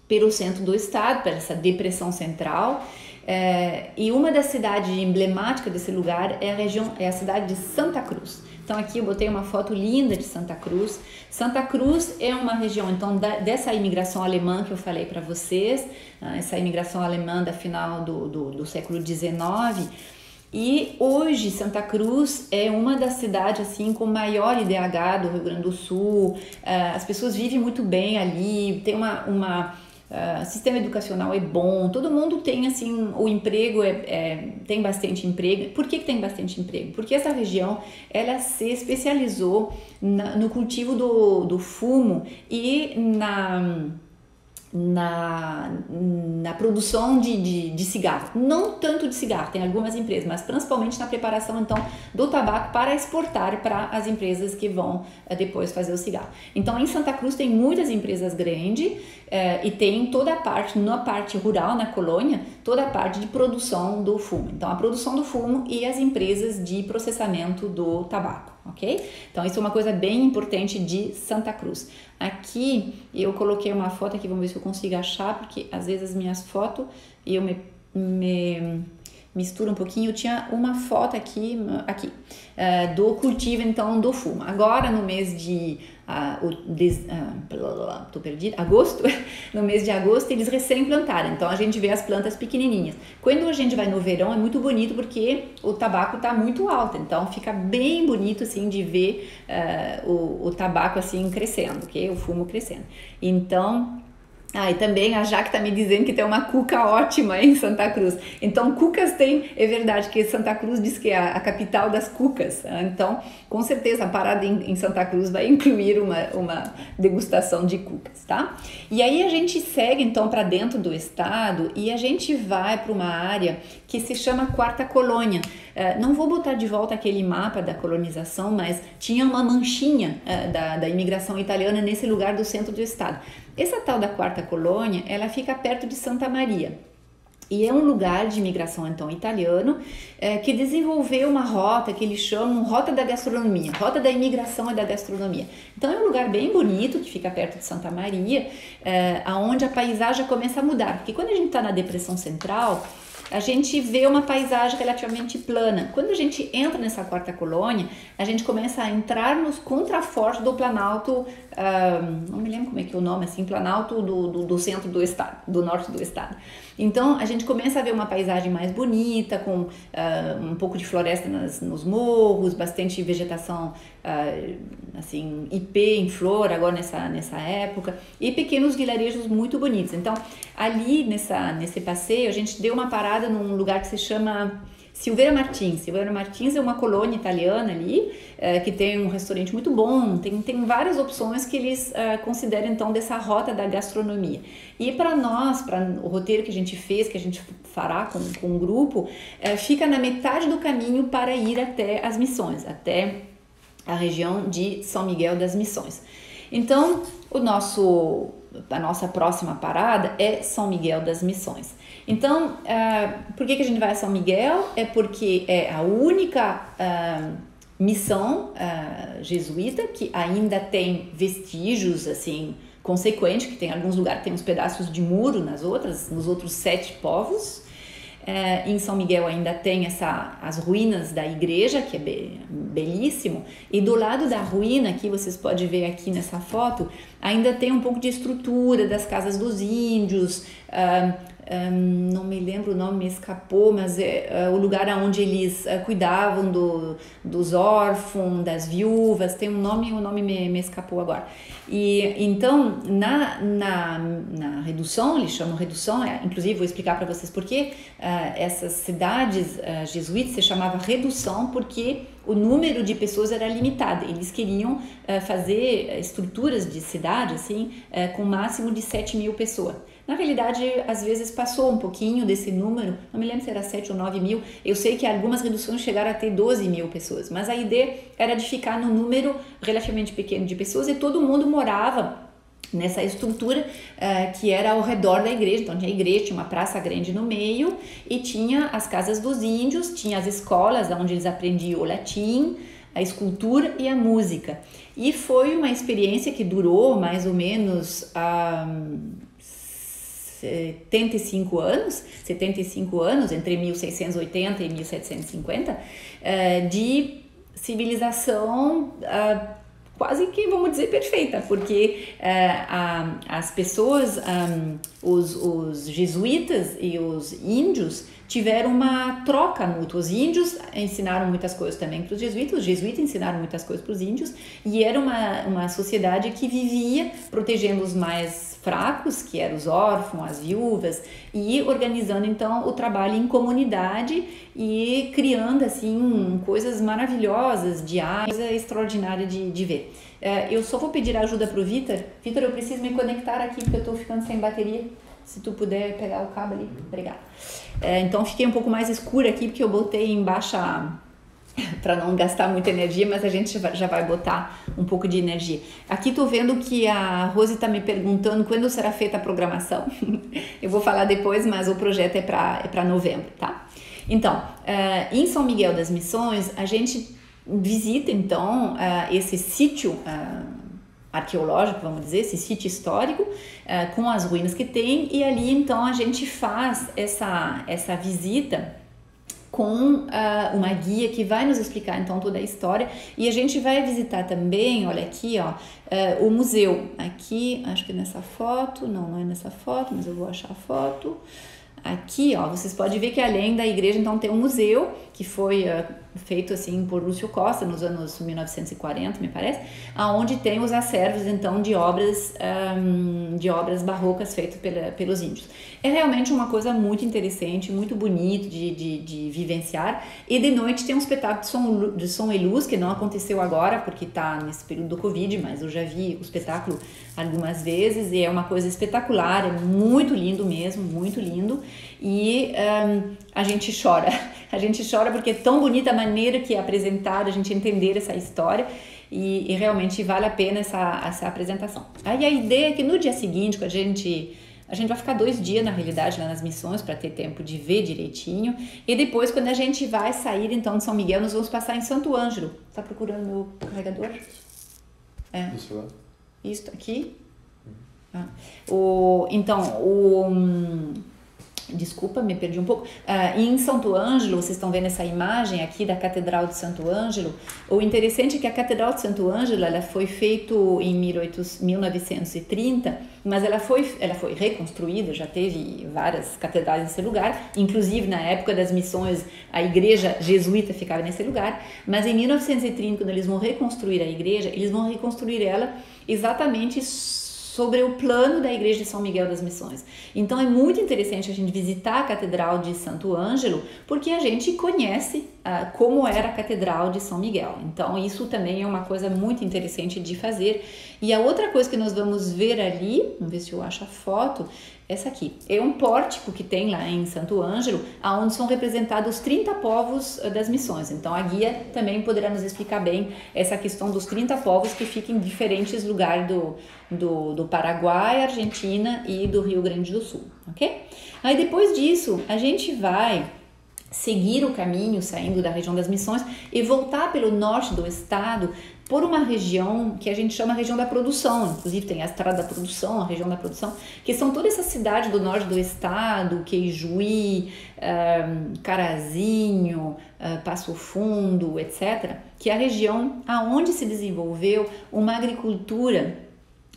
pelo centro do estado, para essa depressão central. É, e uma das cidades emblemáticas desse lugar é a região, é a cidade de Santa Cruz. Então aqui eu botei uma foto linda de Santa Cruz. Santa Cruz é uma região então da, dessa imigração alemã que eu falei para vocês, ah, essa imigração alemã da final do, do, do século XIX. E hoje Santa Cruz é uma das cidades assim com maior IDH do Rio Grande do Sul. Ah, as pessoas vivem muito bem ali, tem uma, uma Uh, sistema educacional é bom, todo mundo tem assim, o emprego é, é tem bastante emprego. Por que, que, tem bastante emprego? Porque essa região ela se especializou na, no cultivo do, do fumo e na na, na produção de, de, de, cigarro. Não tanto de cigarro, tem algumas empresas, mas principalmente na preparação então do tabaco para exportar para as empresas que vão é, depois fazer o cigarro. Então em Santa Cruz tem muitas empresas grandes é, e tem toda a parte, na parte rural, na colônia, toda a parte de produção do fumo. Então, a produção do fumo e as empresas de processamento do tabaco, ok? Então, isso é uma coisa bem importante de Santa Cruz. Aqui eu coloquei uma foto aqui, vamos ver se eu consigo achar, porque às vezes as minhas fotos eu me, me mistura um pouquinho. Eu tinha uma foto aqui, aqui uh, do cultivo então do fumo. Agora no mês de o des, uh, tô perdida, agosto, no mês de agosto eles recém plantaram. Então a gente vê as plantas pequenininhas. Quando a gente vai no verão é muito bonito porque o tabaco está muito alto. Então fica bem bonito assim de ver uh, o, o tabaco assim crescendo, ok? O fumo crescendo. Então ah, e também a Jaque está me dizendo que tem uma cuca ótima em Santa Cruz. Então, cucas tem, é verdade que Santa Cruz diz que é a, capital das cucas. Ah, então, com certeza, a parada em, Santa Cruz vai incluir uma, uma degustação de cucas, tá? E aí a gente segue então para dentro do estado e a gente vai para uma área que se chama Quarta Colônia. Uh, não vou botar de volta aquele mapa da colonização, mas tinha uma manchinha uh, da, da imigração italiana nesse lugar do centro do estado. Essa tal da quarta colônia, ela fica perto de Santa Maria. E é um lugar de imigração então italiano é, que desenvolveu uma rota que eles chamam Rota da Gastronomia, Rota da Imigração e da Gastronomia. Então é um lugar bem bonito que fica perto de Santa Maria, é, aonde a paisagem começa a mudar. Porque quando a gente está na Depressão Central, a gente vê uma paisagem relativamente plana. Quando a gente entra nessa quarta colônia, a gente começa a entrar nos contrafortes do Planalto, não me lembro como é que é o nome, assim, Planalto do, do, do, centro do estado, do norte do estado. Então a gente começa a ver uma paisagem mais bonita, com um pouco de floresta nas, nos morros, bastante vegetação assim, IP em flor agora nessa, nessa época, e pequenos vilarejos muito bonitos. Então, ali nessa, nesse passeio, a gente deu uma parada num lugar que se chama Silveira Martins. Silveira Martins é uma colônia italiana ali, uh, que tem um restaurante muito bom, tem, tem várias opções que eles uh, consideram então dessa rota da gastronomia. E para nós, para o roteiro que a gente fez, que a gente fará com, com o um grupo, uh, fica na metade do caminho para ir até as missões, até a região de São Miguel das Missões. Então, o nosso, a nossa próxima parada é São Miguel das Missões. Então, uh, por que, que a gente vai a São Miguel? É porque é a única uh, missão uh, jesuíta que ainda tem vestígios assim consequentes, que tem alguns lugares tem uns pedaços de muro nas outras, nos outros sete povos. É, em São Miguel ainda tem essa, as ruínas da igreja, que é be, belíssimo, e do lado da ruína, que vocês podem ver aqui nessa foto, ainda tem um pouco de estrutura das casas dos índios, uh, um, não me lembro o nome, me escapou, mas é uh, o lugar onde eles uh, cuidavam do, dos órfãos, das viúvas, tem um nome, o nome me, me escapou agora. E então, na, na, na redução, eles chamam redução, é, inclusive vou explicar para vocês por que uh, essas cidades uh, jesuítas se chamava redução, porque o número de pessoas era limitado. Eles queriam uh, fazer estruturas de cidade assim, com máximo de 7 mil pessoas. Na realidade, às vezes passou um pouquinho desse número, não me lembro se era 7 ou 9 mil. Eu sei que algumas reduções chegaram a ter 12 mil pessoas, mas a ideia era de ficar no número relativamente pequeno de pessoas e todo mundo morava nessa estrutura uh, que era ao redor da igreja. Então tinha a igreja, tinha uma praça grande no meio e tinha as casas dos índios, tinha as escolas onde eles aprendiam o latim, a escultura e a música. E foi uma experiência que durou mais ou menos um, 75 anos, 75 anos, entre 1680 e 1750, eh, de civilização ah, quase que, vamos dizer, perfeita, porque eh, as pessoas, os, os jesuítas e os índios tiveram uma troca mútua. Os índios ensinaram muitas coisas também para os jesuítas, os jesuítas ensinaram muitas coisas para os índios, e era uma, uma sociedade que vivia protegendo os mais fracos, que eram os órfãos, as viúvas, e organizando então o trabalho em comunidade e criando assim coisas maravilhosas, de coisa extraordinária de, de ver. É, eu só vou pedir ajuda para o Vitor. Vitor, eu preciso me conectar aqui porque eu estou ficando sem bateria. Se tu puder pegar o cabo ali, obrigada. É, então fiquei um pouco mais escura aqui porque eu botei em baixa para não gastar muita energia, mas a gente já vai botar um pouco de energia. Aqui tô vendo que a Rose está me perguntando quando será feita a programação. Eu vou falar depois, mas o projeto é para é novembro, tá? Então, uh, em São Miguel das Missões, a gente visita então uh, esse sítio uh, arqueológico, vamos dizer, esse sítio histórico, com as ruínas que tem, e ali então a gente faz essa, essa visita com uh, uma guia que vai nos explicar então toda a história e a gente vai visitar também, olha aqui, ó, uh, o museu. Aqui, acho que nessa foto, não, não é nessa foto, mas eu vou achar a foto. Aqui, ó, vocês podem ver que além da igreja, então tem um museu que foi uh, feito assim por Lúcio Costa nos anos 1940, me parece, aonde tem os acervos então de obras um, de obras barrocas feitas pela, pelos índios. É realmente uma coisa muito interessante, muito bonito de, de, de vivenciar. E de noite tem um espetáculo de som, de som e luz que não aconteceu agora porque está nesse período do Covid, mas eu já vi o espetáculo algumas vezes e é uma coisa espetacular, é muito lindo mesmo, muito lindo. E um, a gente chora, a gente chora porque é tão bonita a maneira que é apresentada, a gente entender essa história e, e, realmente vale a pena essa, essa apresentação. Aí a ideia é que no dia seguinte, quando a gente a gente vai ficar dois dias, na realidade, lá nas missões, para ter tempo de ver direitinho. E depois, quando a gente vai sair, então, de São Miguel, nós vamos passar em Santo Ângelo. Tá procurando meu carregador?
É. Isso lá.
Isso, aqui. Ah. O, então, o... Desculpa, me perdi um pouco. Uh, em Santo Ângelo, vocês estão vendo essa imagem aqui da Catedral de Santo Ângelo. O interessante é que a Catedral de Santo Ângelo ela foi feita em 1930, mas ela foi, ela foi reconstruída, já teve várias catedrais nesse lugar, inclusive na época das missões, a igreja jesuíta ficava nesse lugar. Mas em 1930, quando eles vão reconstruir a igreja, eles vão reconstruir ela exatamente sobre o plano da Igreja de São Miguel das Missões. Então é muito interessante a gente visitar a Catedral de Santo Ângelo, porque a gente conhece uh, como era a Catedral de São Miguel. Então isso também é uma coisa muito interessante de fazer. E a outra coisa que nós vamos ver ali, vamos ver se eu acho a foto, essa aqui. É um pórtico que tem lá em Santo Ângelo, onde são representados 30 povos ah, das missões. Então a guia também poderá nos explicar bem essa questão dos 30 povos que ficam em diferentes lugares do, do, do Paraguai, Argentina e do Rio Grande do Sul, ok? Aí depois disso, a gente vai seguir o caminho saindo da região das missões e voltar pelo norte do estado por uma região que a gente chama região da produção, inclusive tem a estrada da produção, a região da produção, que são todas essas cidades do norte do estado, Queijuí, um, Carazinho, uh, Passo Fundo, etc., que é a região aonde se desenvolveu uma agricultura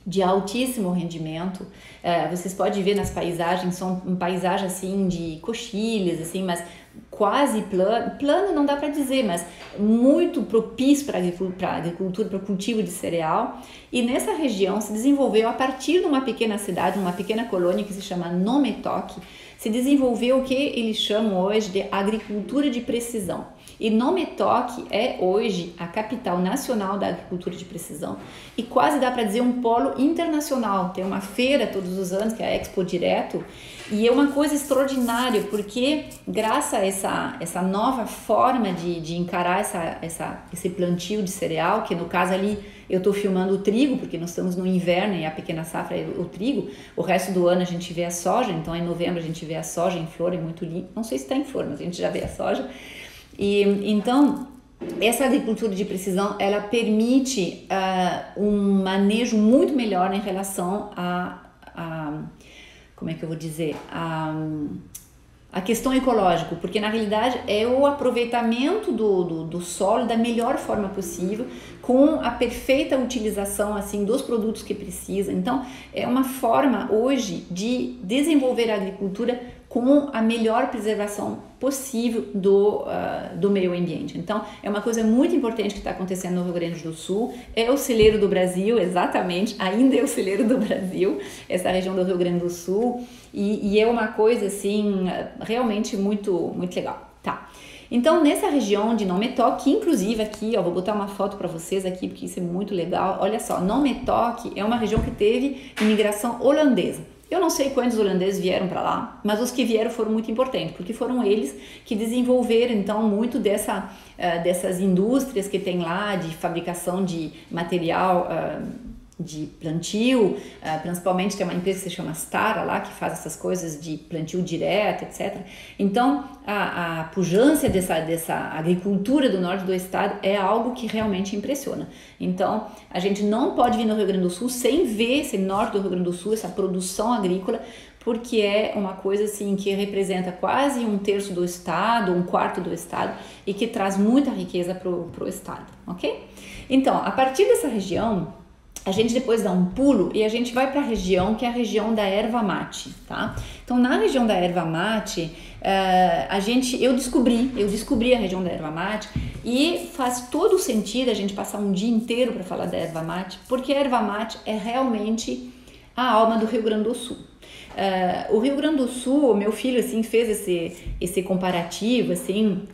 de altíssimo rendimento. Uh, vocês podem ver nas paisagens, são paisagens assim de coxilhas, assim, mas quase plano, plano não dá para dizer, mas muito propício para a agricultura, para o cultivo de cereal. E nessa região se desenvolveu, a partir de uma pequena cidade, uma pequena colônia que se chama Nometok, se desenvolveu o que eles chamam hoje de agricultura de precisão. E Nometok é hoje a capital nacional da agricultura de precisão e quase dá para dizer um polo internacional. Tem uma feira todos os anos, que é a Expo Direto, e é uma coisa extraordinária, porque graças a essa, essa nova forma de, de encarar essa, essa, esse plantio de cereal, que no caso ali eu estou filmando o trigo, porque nós estamos no inverno e a pequena safra é o trigo, o resto do ano a gente vê a soja, então em novembro a gente vê a soja em flor, é muito lindo, não sei se está em flor, mas a gente já vê a soja. E então essa agricultura de precisão ela permite uh, um manejo muito melhor em relação a, a como é que eu vou dizer, a, a questão ecológica, porque na realidade é o aproveitamento do, do, do, solo da melhor forma possível, com a perfeita utilização assim dos produtos que precisa. Então, é uma forma hoje de desenvolver a agricultura com a melhor preservação possível do, uh, do meio ambiente. Então, é uma coisa muito importante que está acontecendo no Rio Grande do Sul. É o celeiro do Brasil, exatamente, ainda é o celeiro do Brasil, essa região do Rio Grande do Sul. E, e é uma coisa, assim, realmente muito, muito legal. Tá. Então, nessa região de Nometok, inclusive aqui, ó, vou botar uma foto para vocês aqui, porque isso é muito legal. Olha só, Nometok é uma região que teve imigração holandesa. Eu não sei quantos holandeses vieram para lá, mas os que vieram foram muito importantes, porque foram eles que desenvolveram então muito dessa, uh, dessas indústrias que tem lá de fabricação de material. Uh, de plantio, uh, principalmente tem uma empresa que se chama Stara lá, que faz essas coisas de plantio direto, etc. Então, a, a pujança dessa, dessa agricultura do norte do estado é algo que realmente impressiona. Então, a gente não pode vir no Rio Grande do Sul sem ver esse norte do Rio Grande do Sul, essa produção agrícola, porque é uma coisa assim que representa quase um terço do estado, um quarto do estado e que traz muita riqueza para o estado, ok? Então, a partir dessa região, a gente depois dá um pulo e a gente vai para a região que é a região da erva mate, tá? Então, na região da erva mate, uh, a gente, eu descobri, eu descobri a região da erva mate e faz todo sentido a gente passar um dia inteiro para falar da erva mate, porque a erva mate é realmente a alma do Rio Grande do Sul. Uh, o Rio Grande do Sul, meu filho assim fez esse esse comparativo assim.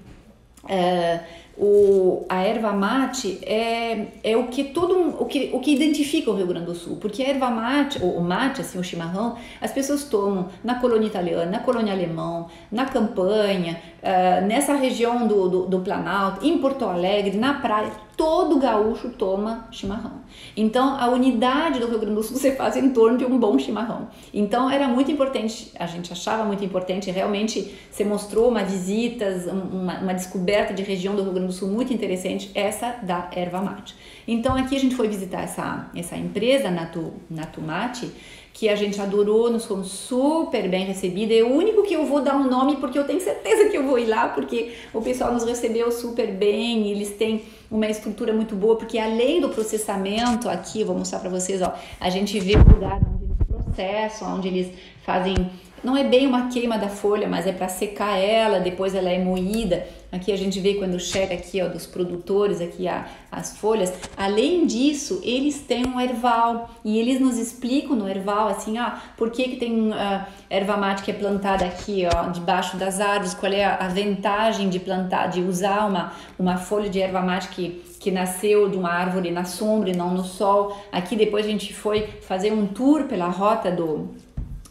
Uh, o, a erva mate é, é o que todo o que, o que identifica o Rio Grande do Sul, porque a erva mate, o, o mate, assim, o chimarrão, as pessoas tomam na colônia italiana, na colônia alemã, na campanha, uh, nessa região do, do, do Planalto, em Porto Alegre, na praia, todo gaúcho toma chimarrão. Então, a unidade do Rio Grande do Sul você faz em torno de um bom chimarrão. Então, era muito importante, a gente achava muito importante, realmente você mostrou uma visita, uma, uma descoberta de região do Rio Grande do Sul muito interessante, essa da erva mate. Então, aqui a gente foi visitar essa, essa empresa, Natu, Natumate, que a gente adorou, nos fomos super bem recebidos. É o único que eu vou dar um nome porque eu tenho certeza que eu vou ir lá, porque o pessoal nos recebeu super bem, eles têm uma estrutura muito boa, porque além do processamento aqui, vou mostrar para vocês, ó, a gente vê o lugar onde eles processam, onde eles fazem não é bem uma queima da folha, mas é para secar ela, depois ela é moída. Aqui a gente vê quando chega aqui, ó, dos produtores, aqui a, as folhas. Além disso, eles têm um erval e eles nos explicam no erval, assim, ah, por que que tem uh, erva mate que é plantada aqui, ó, debaixo das árvores, qual é a, vantagem de plantar, de usar uma, uma folha de erva mate que que nasceu de uma árvore na sombra e não no sol. Aqui depois a gente foi fazer um tour pela rota do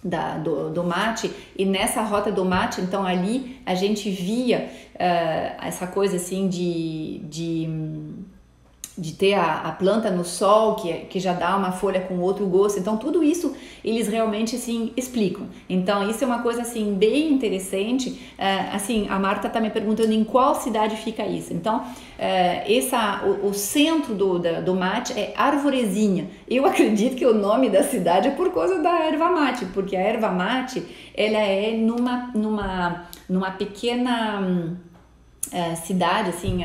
da, do, do mate. E nessa rota do mate, então ali a gente via uh, essa coisa assim de, de de ter a, a, planta no sol, que, que já dá uma folha com outro gosto. Então, tudo isso eles realmente assim explicam. Então, isso é uma coisa assim bem interessante. Uh, assim, a Marta está me perguntando em qual cidade fica isso. Então, uh, essa, o, o, centro do, da, do mate é Arvorezinha. Eu acredito que o nome da cidade é por causa da erva mate, porque a erva mate ela é numa, numa, numa pequena uh, cidade, assim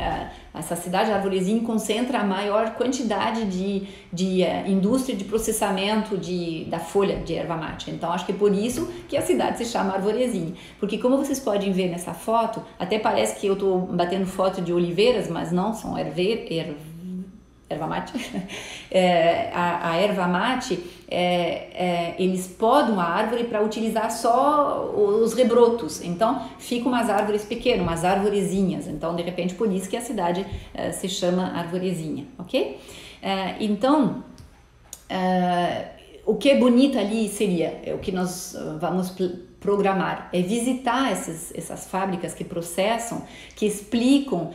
essa cidade de Arvorezinho concentra a maior quantidade de, de uh, indústria de processamento de, da folha de erva mate. Então, acho que é por isso que a cidade se chama Arvorezinho. Porque como vocês podem ver nessa foto, até parece que eu estou batendo foto de oliveiras, mas não, são erva, erva mate. é, a, a erva mate é, é, eles podam a árvore para utilizar só os rebrotos. Então, ficam umas árvores pequenas, umas arvorezinhas. Então, de repente, por isso que a cidade é, se chama arvorezinha, ok? É, então, é, o que é bonito ali seria o que nós vamos programar, é visitar essas, essas fábricas que processam, que explicam uh,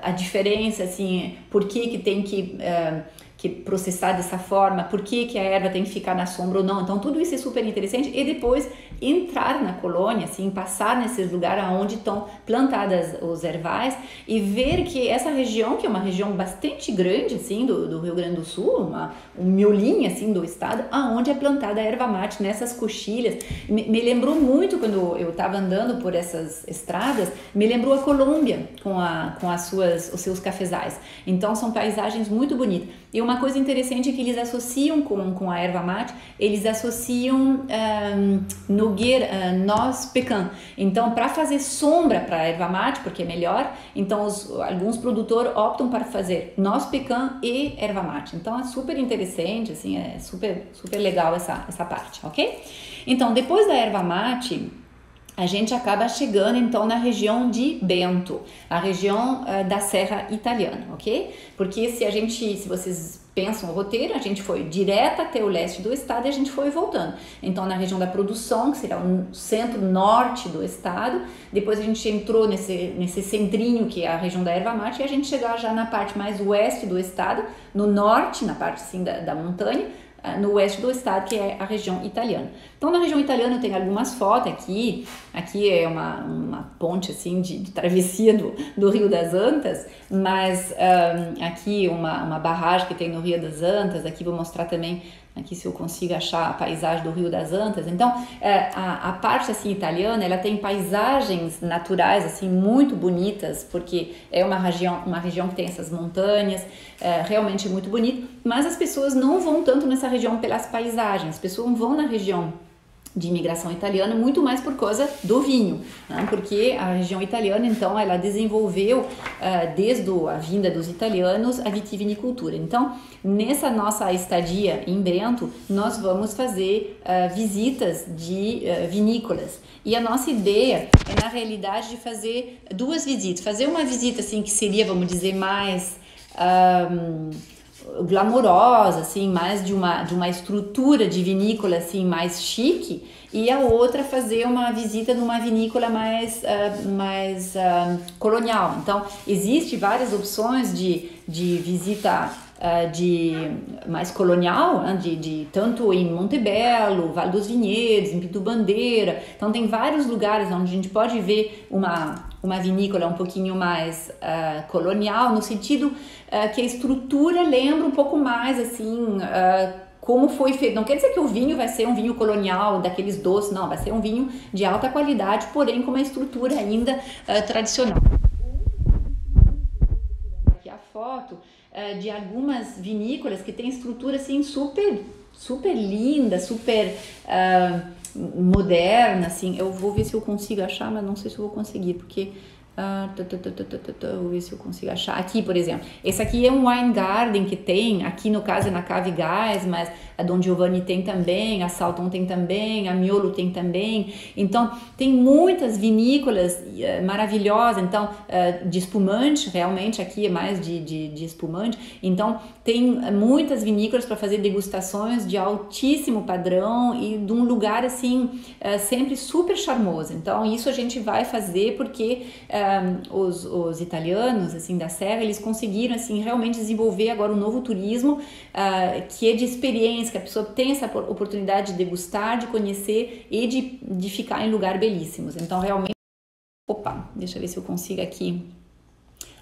a diferença, assim, por que, que tem que uh, que processar dessa forma, por que, que a erva tem que ficar na sombra ou não. Então, tudo isso é super interessante. E depois entrar na colônia, assim, passar nesses lugares onde estão plantadas os ervais e ver que essa região, que é uma região bastante grande, assim, do, do Rio Grande do Sul, uma, um miolinho, assim, do estado, aonde é plantada a erva mate, nessas coxilhas. Me, me lembrou muito, quando eu estava andando por essas estradas, me lembrou a Colômbia com, a, com as suas, os seus cafezais. Então, são paisagens muito bonitas. E uma coisa interessante é que eles associam com, com a erva mate, eles associam um, nogueira, uh, noz pecan. Então, para fazer sombra para a erva mate, porque é melhor, então os, alguns produtores optam para fazer noz pecan e erva mate. Então, é super interessante, assim, é super, super legal essa, essa parte, ok? Então, depois da erva mate, a gente acaba chegando então na região de Bento, a região uh, da Serra Italiana, ok? Porque se a gente, se vocês pensam o roteiro, a gente foi direto até o leste do estado e a gente foi voltando. Então, na região da produção, que seria o centro-norte do estado, depois a gente entrou nesse, nesse centrinho, que é a região da erva mate, e a gente chegou já na parte mais oeste do estado, no norte, na parte assim da, da montanha, no oeste do estado, que é a região italiana. Então, na região italiana tem algumas fotos aqui. Aqui é uma, uma ponte assim de, de travessia do, do Rio das Antas, mas um, aqui uma, uma barragem que tem no Rio das Antas. Aqui vou mostrar também aqui se eu consigo achar a paisagem do Rio das Antas. Então, é, a, a, parte assim italiana, ela tem paisagens naturais assim muito bonitas, porque é uma região, uma região que tem essas montanhas, é, realmente muito bonito. Mas as pessoas não vão tanto nessa região pelas paisagens, as pessoas vão na região de imigração italiana, muito mais por causa do vinho, né? porque a região italiana, então, ela desenvolveu, uh, desde a vinda dos italianos, a vitivinicultura. Então, nessa nossa estadia em Brento, nós vamos fazer uh, visitas de uh, vinícolas. E a nossa ideia é, na realidade, de fazer duas visitas. Fazer uma visita, assim, que seria, vamos dizer, mais... Um, glamourosa, assim, mais de uma, de uma estrutura de vinícola assim mais chique, e a outra fazer uma visita numa vinícola mais, uh, mais uh, colonial. Então, existe várias opções de, de visita uh, de mais colonial, né? de, de, tanto em Montebello, Vale dos Vinhedos, em Pinto Bandeira. Então, tem vários lugares onde a gente pode ver uma, uma vinícola um pouquinho mais uh, colonial, no sentido uh, que a estrutura lembra um pouco mais assim. Uh, como foi feito. Não quer dizer que o vinho vai ser um vinho colonial, daqueles doces, não, vai ser um vinho de alta qualidade, porém com uma estrutura ainda tradicional. Aqui a foto de algumas vinícolas que tem estrutura assim super, super linda, super moderna, assim. Eu vou ver se eu consigo achar, mas não sei se eu vou conseguir, porque ah, vou ver se eu consigo achar. Aqui, por exemplo, esse aqui é um wine garden que tem, aqui no caso é na Cave Gás, mas a Dom Giovanni tem também, a Salton tem também, a Miolo tem também. Então, tem muitas vinícolas uh, maravilhosas, então, uh, de espumante, realmente aqui é mais de, de, de espumante. Então, tem muitas vinícolas para fazer degustações de altíssimo padrão e de um lugar, assim, sempre super charmoso. Então, isso a gente vai fazer porque os, os italianos, assim, da Serra, eles conseguiram, assim, realmente desenvolver agora um novo turismo que é de experiência, que a pessoa tem essa oportunidade de degustar, de conhecer e de, de ficar em lugares belíssimos. Então, realmente. Opa, deixa eu ver se eu consigo aqui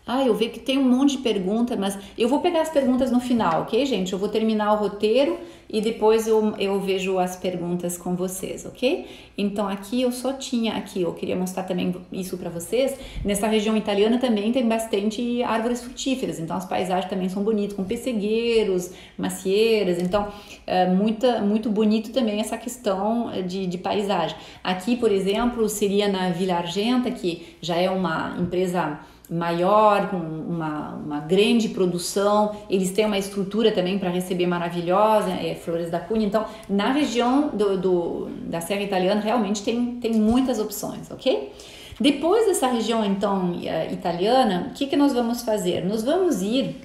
ah, eu vejo que tem um monte de perguntas, mas eu vou pegar as perguntas no final, ok, gente? Eu vou terminar o roteiro e depois eu, eu vejo as perguntas com vocês, ok? Então aqui eu só tinha aqui, eu queria mostrar também isso para vocês. Nessa região italiana também tem bastante árvores frutíferas, então as paisagens também são bonitas, com pessegueiros, macieiras, então é muita, muito bonito também essa questão de, de paisagem. Aqui, por exemplo, seria na Vila Argenta, que já é uma empresa maior, com uma, uma grande produção, eles têm uma estrutura também para receber maravilhosa, é, Flores da Cunha, então na região do, do, da Serra Italiana realmente tem, tem muitas opções, ok? Depois dessa região então eh, italiana, o que, que nós vamos fazer? Nós vamos ir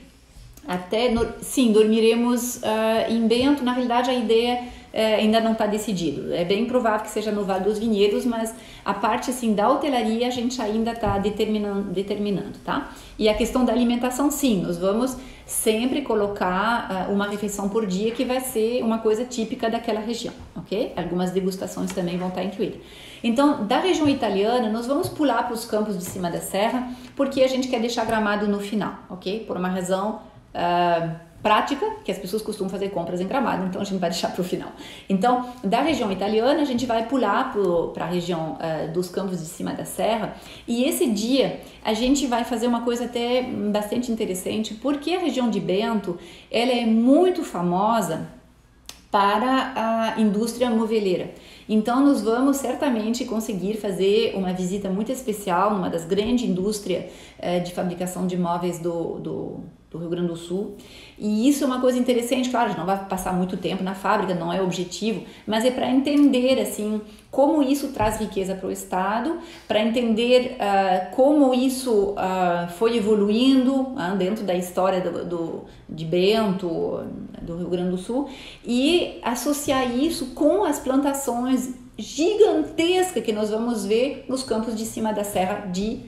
até, sim, dormiremos uh, em Bento, na realidade a ideia é, ainda não está decidido. É bem provável que seja no Vale dos Vinhedos, mas a parte assim da hotelaria a gente ainda está determinando, determinando, tá? E a questão da alimentação, sim, nós vamos sempre colocar uh, uma refeição por dia que vai ser uma coisa típica daquela região, ok? Algumas degustações também vão estar tá incluídas. Então, da região italiana, nós vamos pular para os campos de cima da serra, porque a gente quer deixar gramado no final, ok? Por uma razão uh, prática, que as pessoas costumam fazer compras em Gramado, então a gente vai deixar para o final. Então, da região italiana, a gente vai pular para a região uh, dos campos de cima da serra, e esse dia a gente vai fazer uma coisa até bastante interessante, porque a região de Bento, ela é muito famosa para a indústria moveleira. Então, nós vamos certamente conseguir fazer uma visita muito especial numa das grandes indústrias uh, de fabricação de móveis do, do do Rio Grande do Sul. E isso é uma coisa interessante, claro, a gente não vai passar muito tempo na fábrica, não é objetivo, mas é para entender assim como isso traz riqueza para o estado, para entender uh, como isso uh, foi evoluindo uh, dentro da história do, do, de Bento, do Rio Grande do Sul, e associar isso com as plantações gigantescas que nós vamos ver nos campos de cima da serra de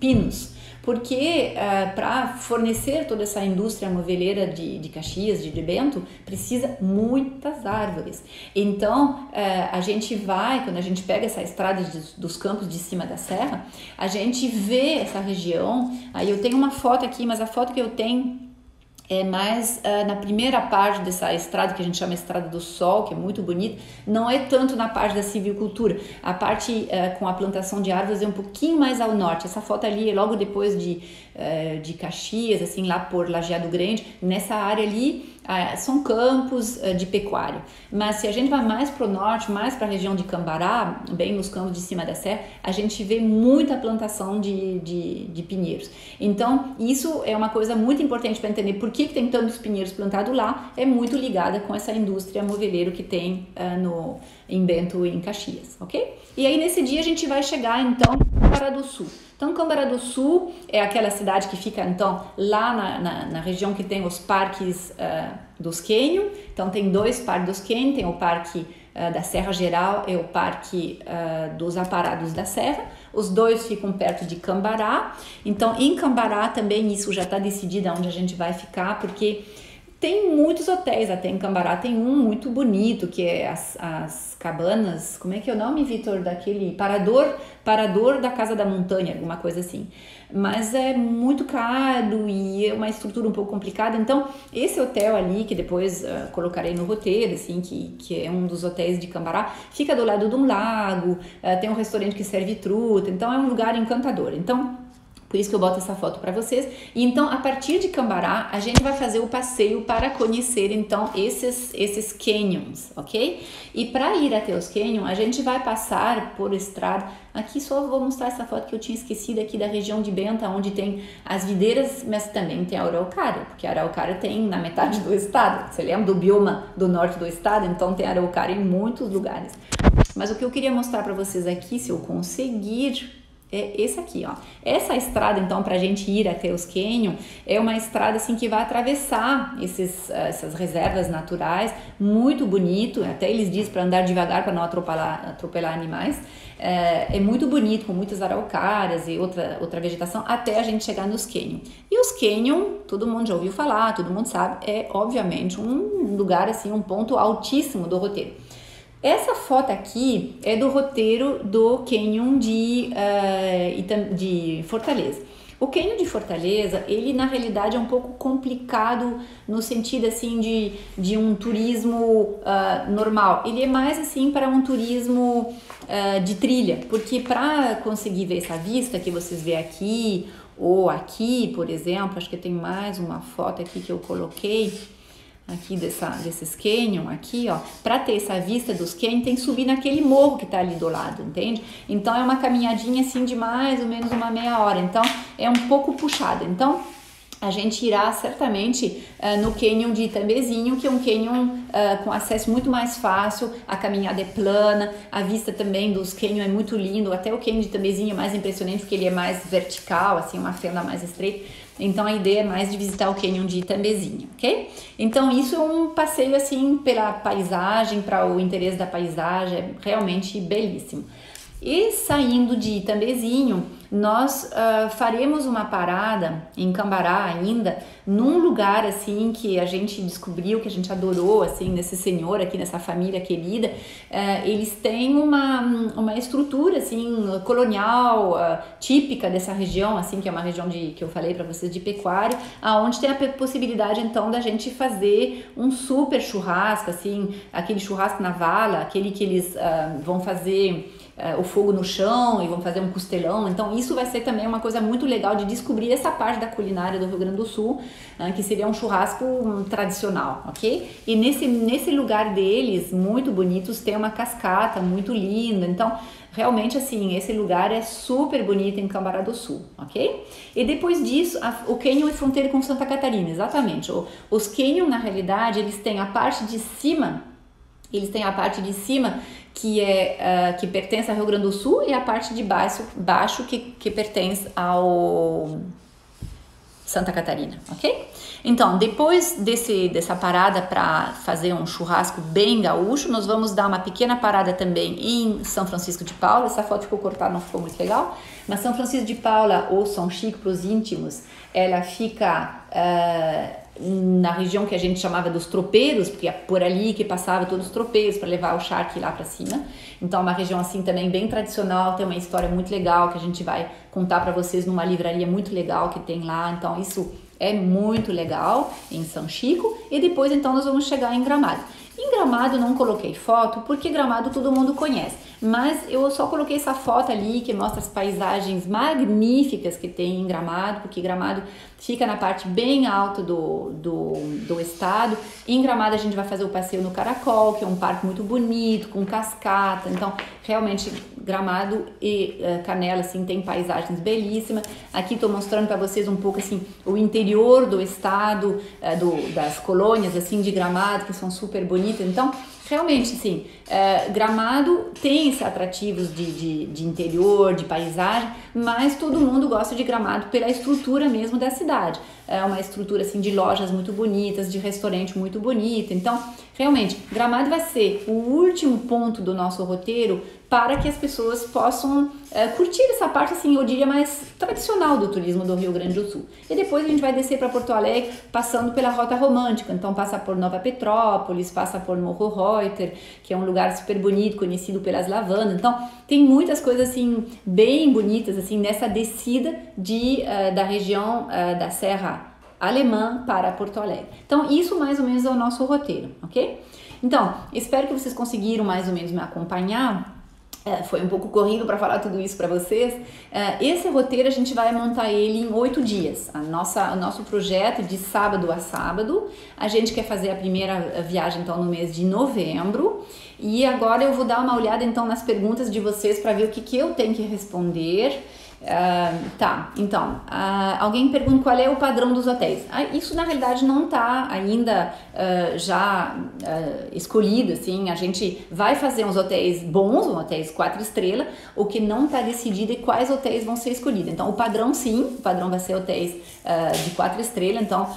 pinos porque uh, para fornecer toda essa indústria moveleira de, de Caxias, de, de Bento, precisa muitas árvores. Então, uh, a gente vai, quando a gente pega essa estrada de, dos campos de cima da serra, a gente vê essa região. Aí eu tenho uma foto aqui, mas a foto que eu tenho é mais uh, na primeira parte dessa estrada que a gente chama Estrada do Sol, que é muito bonita, não é tanto na parte da civicultura. A parte uh, com a plantação de árvores é um pouquinho mais ao norte. Essa foto ali é logo depois de, uh, de Caxias, assim, lá por Lajeado Grande. Nessa área ali, ah, são campos ah, de pecuária. Mas se a gente vai mais para o norte, mais para a região de Cambará, bem nos campos de cima da serra, a gente vê muita plantação de, de, de pinheiros. Então, isso é uma coisa muito importante para entender por que, que tem tantos pinheiros plantados lá, é muito ligada com essa indústria moveleiro que tem uh, no, em Bento e em Caxias, ok? E aí nesse dia a gente vai chegar então para do Sul. Então, Câmara do Sul é aquela cidade que fica, então, lá na, na, na região que tem os parques uh, dos Canyon. Então, tem dois parques dos Canyon, tem o Parque uh, da Serra Geral e o Parque uh, dos Aparados da Serra. Os dois ficam perto de Cambará. Então, em Cambará também isso já está decidido onde a gente vai ficar, porque tem muitos hotéis, até em Cambará tem um muito bonito, que é as, as cabanas, como é que é o nome, Vitor, daquele parador, parador da Casa da Montanha, alguma coisa assim. Mas é muito caro e é uma estrutura um pouco complicada. Então, esse hotel ali, que depois uh, colocarei no roteiro, assim, que, que é um dos hotéis de Cambará, fica do lado de um lago, uh, tem um restaurante que serve truta, então é um lugar encantador. Então, por isso que eu boto essa foto para vocês. E então, a partir de Cambará, a gente vai fazer o passeio para conhecer então esses esses canyons, ok? E para ir até os canyons, a gente vai passar por estrada. Aqui só vou mostrar essa foto que eu tinha esquecido aqui da região de Benta, onde tem as videiras, mas também tem a araucária, porque a araucária tem na metade do estado. Você lembra do bioma do norte do estado? Então tem araucária em muitos lugares. Mas o que eu queria mostrar para vocês aqui, se eu conseguir é esse aqui, ó. Essa estrada, então, para a gente ir até os Canyon, é uma estrada assim que vai atravessar esses, essas reservas naturais, muito bonito. Até eles dizem para andar devagar para não atropelar, atropelar animais. É, é, muito bonito, com muitas araucárias e outra, outra vegetação, até a gente chegar nos Canyon. E os Canyon, todo mundo já ouviu falar, todo mundo sabe, é obviamente um lugar assim, um ponto altíssimo do roteiro. Essa foto aqui é do roteiro do Canyon de, uh, de Fortaleza. O Canyon de Fortaleza, ele na realidade é um pouco complicado no sentido assim de, de um turismo uh, normal. Ele é mais assim para um turismo uh, de trilha, porque para conseguir ver essa vista que vocês vê aqui ou aqui, por exemplo, acho que tem mais uma foto aqui que eu coloquei aqui dessa, desses canyon aqui, ó, para ter essa vista dos canyon, tem que subir naquele morro que tá ali do lado, entende? Então é uma caminhadinha assim de mais ou menos uma meia hora, então é um pouco puxada. Então a gente irá certamente uh, no Canyon de Itambezinho, que é um canyon uh, com acesso muito mais fácil, a caminhada é plana, a vista também dos canyon é muito lindo, até o Canyon de Itambezinho é mais impressionante porque ele é mais vertical, assim, uma fenda mais estreita. Então a ideia é mais de visitar o Canyon de Itambezinho, ok? Então isso é um passeio assim pela paisagem, para o interesse da paisagem, é realmente belíssimo. E saindo de Itambezinho, nós uh, faremos uma parada em Cambará ainda, num lugar assim que a gente descobriu, que a gente adorou, assim, nesse senhor aqui, nessa família querida. Uh, eles têm uma, uma estrutura assim colonial uh, típica dessa região, assim, que é uma região de que eu falei para vocês de pecuária, aonde tem a possibilidade então da gente fazer um super churrasco, assim, aquele churrasco na vala, aquele que eles vão fazer uh, o fogo no chão e vão fazer um costelão. Então isso vai ser também uma coisa muito legal de descobrir essa parte da culinária do Rio Grande do Sul, uh, que seria um churrasco um, tradicional, ok? E nesse, nesse lugar deles, muito bonitos, tem uma cascata muito linda. Então realmente assim, esse lugar é super bonito em Cambará do Sul, ok? E depois disso, a, o Canyon é fronteira com Santa Catarina, exatamente. O, os Canyon, na realidade, eles têm a parte de cima, eles têm a parte de cima que é uh, que pertence ao Rio Grande do Sul e a parte de baixo, baixo que, que pertence ao Santa Catarina, ok? Então, depois desse, dessa parada para fazer um churrasco bem gaúcho, nós vamos dar uma pequena parada também em São Francisco de Paula. Essa foto ficou cortada, não ficou muito legal. Mas São Francisco de Paula, ou São Chico para os íntimos, ela fica uh, na região que a gente chamava dos tropeiros, porque é por ali que passava todos os tropeiros para levar o charque lá para cima. Então, é uma região assim também bem tradicional, tem uma história muito legal que a gente vai contar para vocês numa livraria muito legal que tem lá. Então, isso é muito legal em São Chico e depois então nós vamos chegar em Gramado. Em Gramado não coloquei foto porque Gramado todo mundo conhece, mas eu só coloquei essa foto ali que mostra as paisagens magníficas que tem em Gramado, porque Gramado fica na parte bem alta do, do, do estado. Em Gramado a gente vai fazer o passeio no Caracol, que é um parque muito bonito, com cascata. Então, realmente, Gramado e uh, Canela, assim, tem paisagens belíssimas. Aqui estou mostrando para vocês um pouco, assim, o interior do estado, uh, do, das colônias, assim, de Gramado, que são super bonitas. Então, realmente, sim, é, Gramado tem atrativos de, de, de, interior, de paisagem, mas todo mundo gosta de Gramado pela estrutura mesmo da cidade. É uma estrutura assim de lojas muito bonitas, de restaurante muito bonito. Então, realmente, Gramado vai ser o último ponto do nosso roteiro para que as pessoas possam é, curtir essa parte, assim, eu diria, mais tradicional do turismo do Rio Grande do Sul. E depois a gente vai descer para Porto Alegre, passando pela Rota Romântica. Então, passa por Nova Petrópolis, passa por Morro Reuter, que é um lugar super bonito, conhecido pelas lavandas. Então, tem muitas coisas, assim, bem bonitas, assim, nessa descida de, uh, da região uh, da Serra Alemã para Porto Alegre. Então, isso mais ou menos é o nosso roteiro, ok? Então, espero que vocês conseguiram mais ou menos me acompanhar. É, foi um pouco corrido para falar tudo isso para vocês. É, esse roteiro a gente vai montar ele em oito dias. A nossa, o nosso projeto de sábado a sábado. A gente quer fazer a primeira viagem então no mês de novembro. E agora eu vou dar uma olhada então nas perguntas de vocês para ver o que, que eu tenho que responder. Uh, tá, então, uh, alguém pergunta qual é o padrão dos hotéis. Uh, isso na realidade não está ainda já escolhido, assim, a gente vai fazer uns hotéis bons, um hotéis quatro estrelas, o que não está decidido é quais hotéis vão ser escolhidos. Então, o padrão sim, o padrão vai ser hotéis de quatro estrelas, então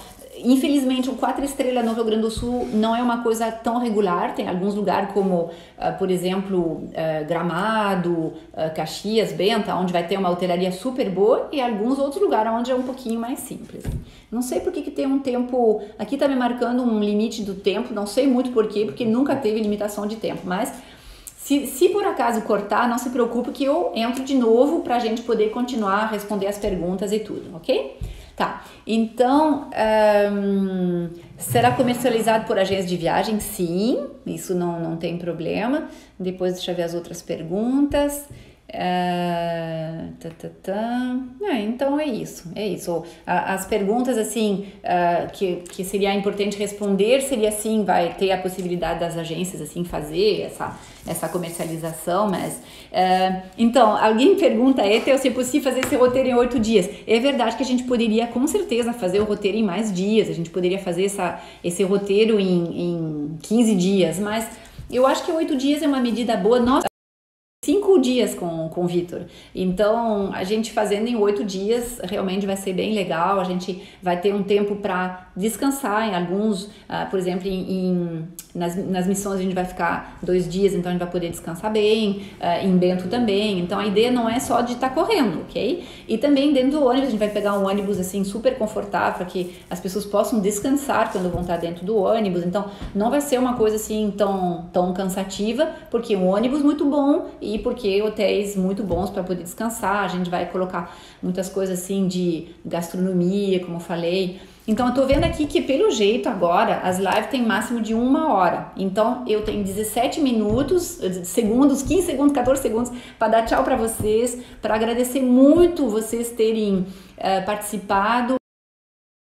Infelizmente, o quatro estrelas no Rio Grande do Sul não é uma coisa tão regular. Tem alguns lugares como, uh, por exemplo, uh, Gramado, uh, Caxias, Benta, onde vai ter uma hotelaria super boa e alguns outros lugares onde é um pouquinho mais simples. Não sei por que, que tem um tempo... Aqui está me marcando um limite do tempo, não sei muito por quê, porque nunca teve limitação de tempo, mas... Se, se, por acaso cortar, não se preocupe que eu entro de novo para a gente poder continuar a responder as perguntas e tudo, ok? Tá, então um, será comercializado por agências de viagem? Sim, isso não, não tem problema. Depois deixa eu ver as outras perguntas. Uh, tá, tá, tá. É, então é isso, é isso. As perguntas assim uh, que, que seria importante responder seria assim, vai ter a possibilidade das agências assim fazer essa, essa comercialização, mas uh, então alguém pergunta Ethel se é possível fazer esse roteiro em oito dias. É verdade que a gente poderia com certeza fazer o roteiro em mais dias, a gente poderia fazer essa, esse roteiro em, em 15 dias, mas eu acho que oito dias é uma medida boa. Nossa, cinco dias com, com o Vitor. Então, a gente fazendo em oito dias realmente vai ser bem legal. A gente vai ter um tempo para descansar em alguns, uh, por exemplo, em, em, nas, nas missões a gente vai ficar dois dias, então a gente vai poder descansar bem, uh, em Bento também. Então, a ideia não é só de estar tá correndo, ok? E também dentro do ônibus, a gente vai pegar um ônibus assim super confortável para que as pessoas possam descansar quando vão estar dentro do ônibus. Então, não vai ser uma coisa assim tão, tão cansativa, porque um ônibus muito bom e porque hotéis muito bons para poder descansar. A gente vai colocar muitas coisas assim de gastronomia, como eu falei. Então eu tô vendo aqui que pelo jeito agora as lives têm máximo de uma hora. Então eu tenho 17 minutos, segundos, 15 segundos, 14 segundos para dar tchau para vocês, para agradecer muito vocês terem uh, participado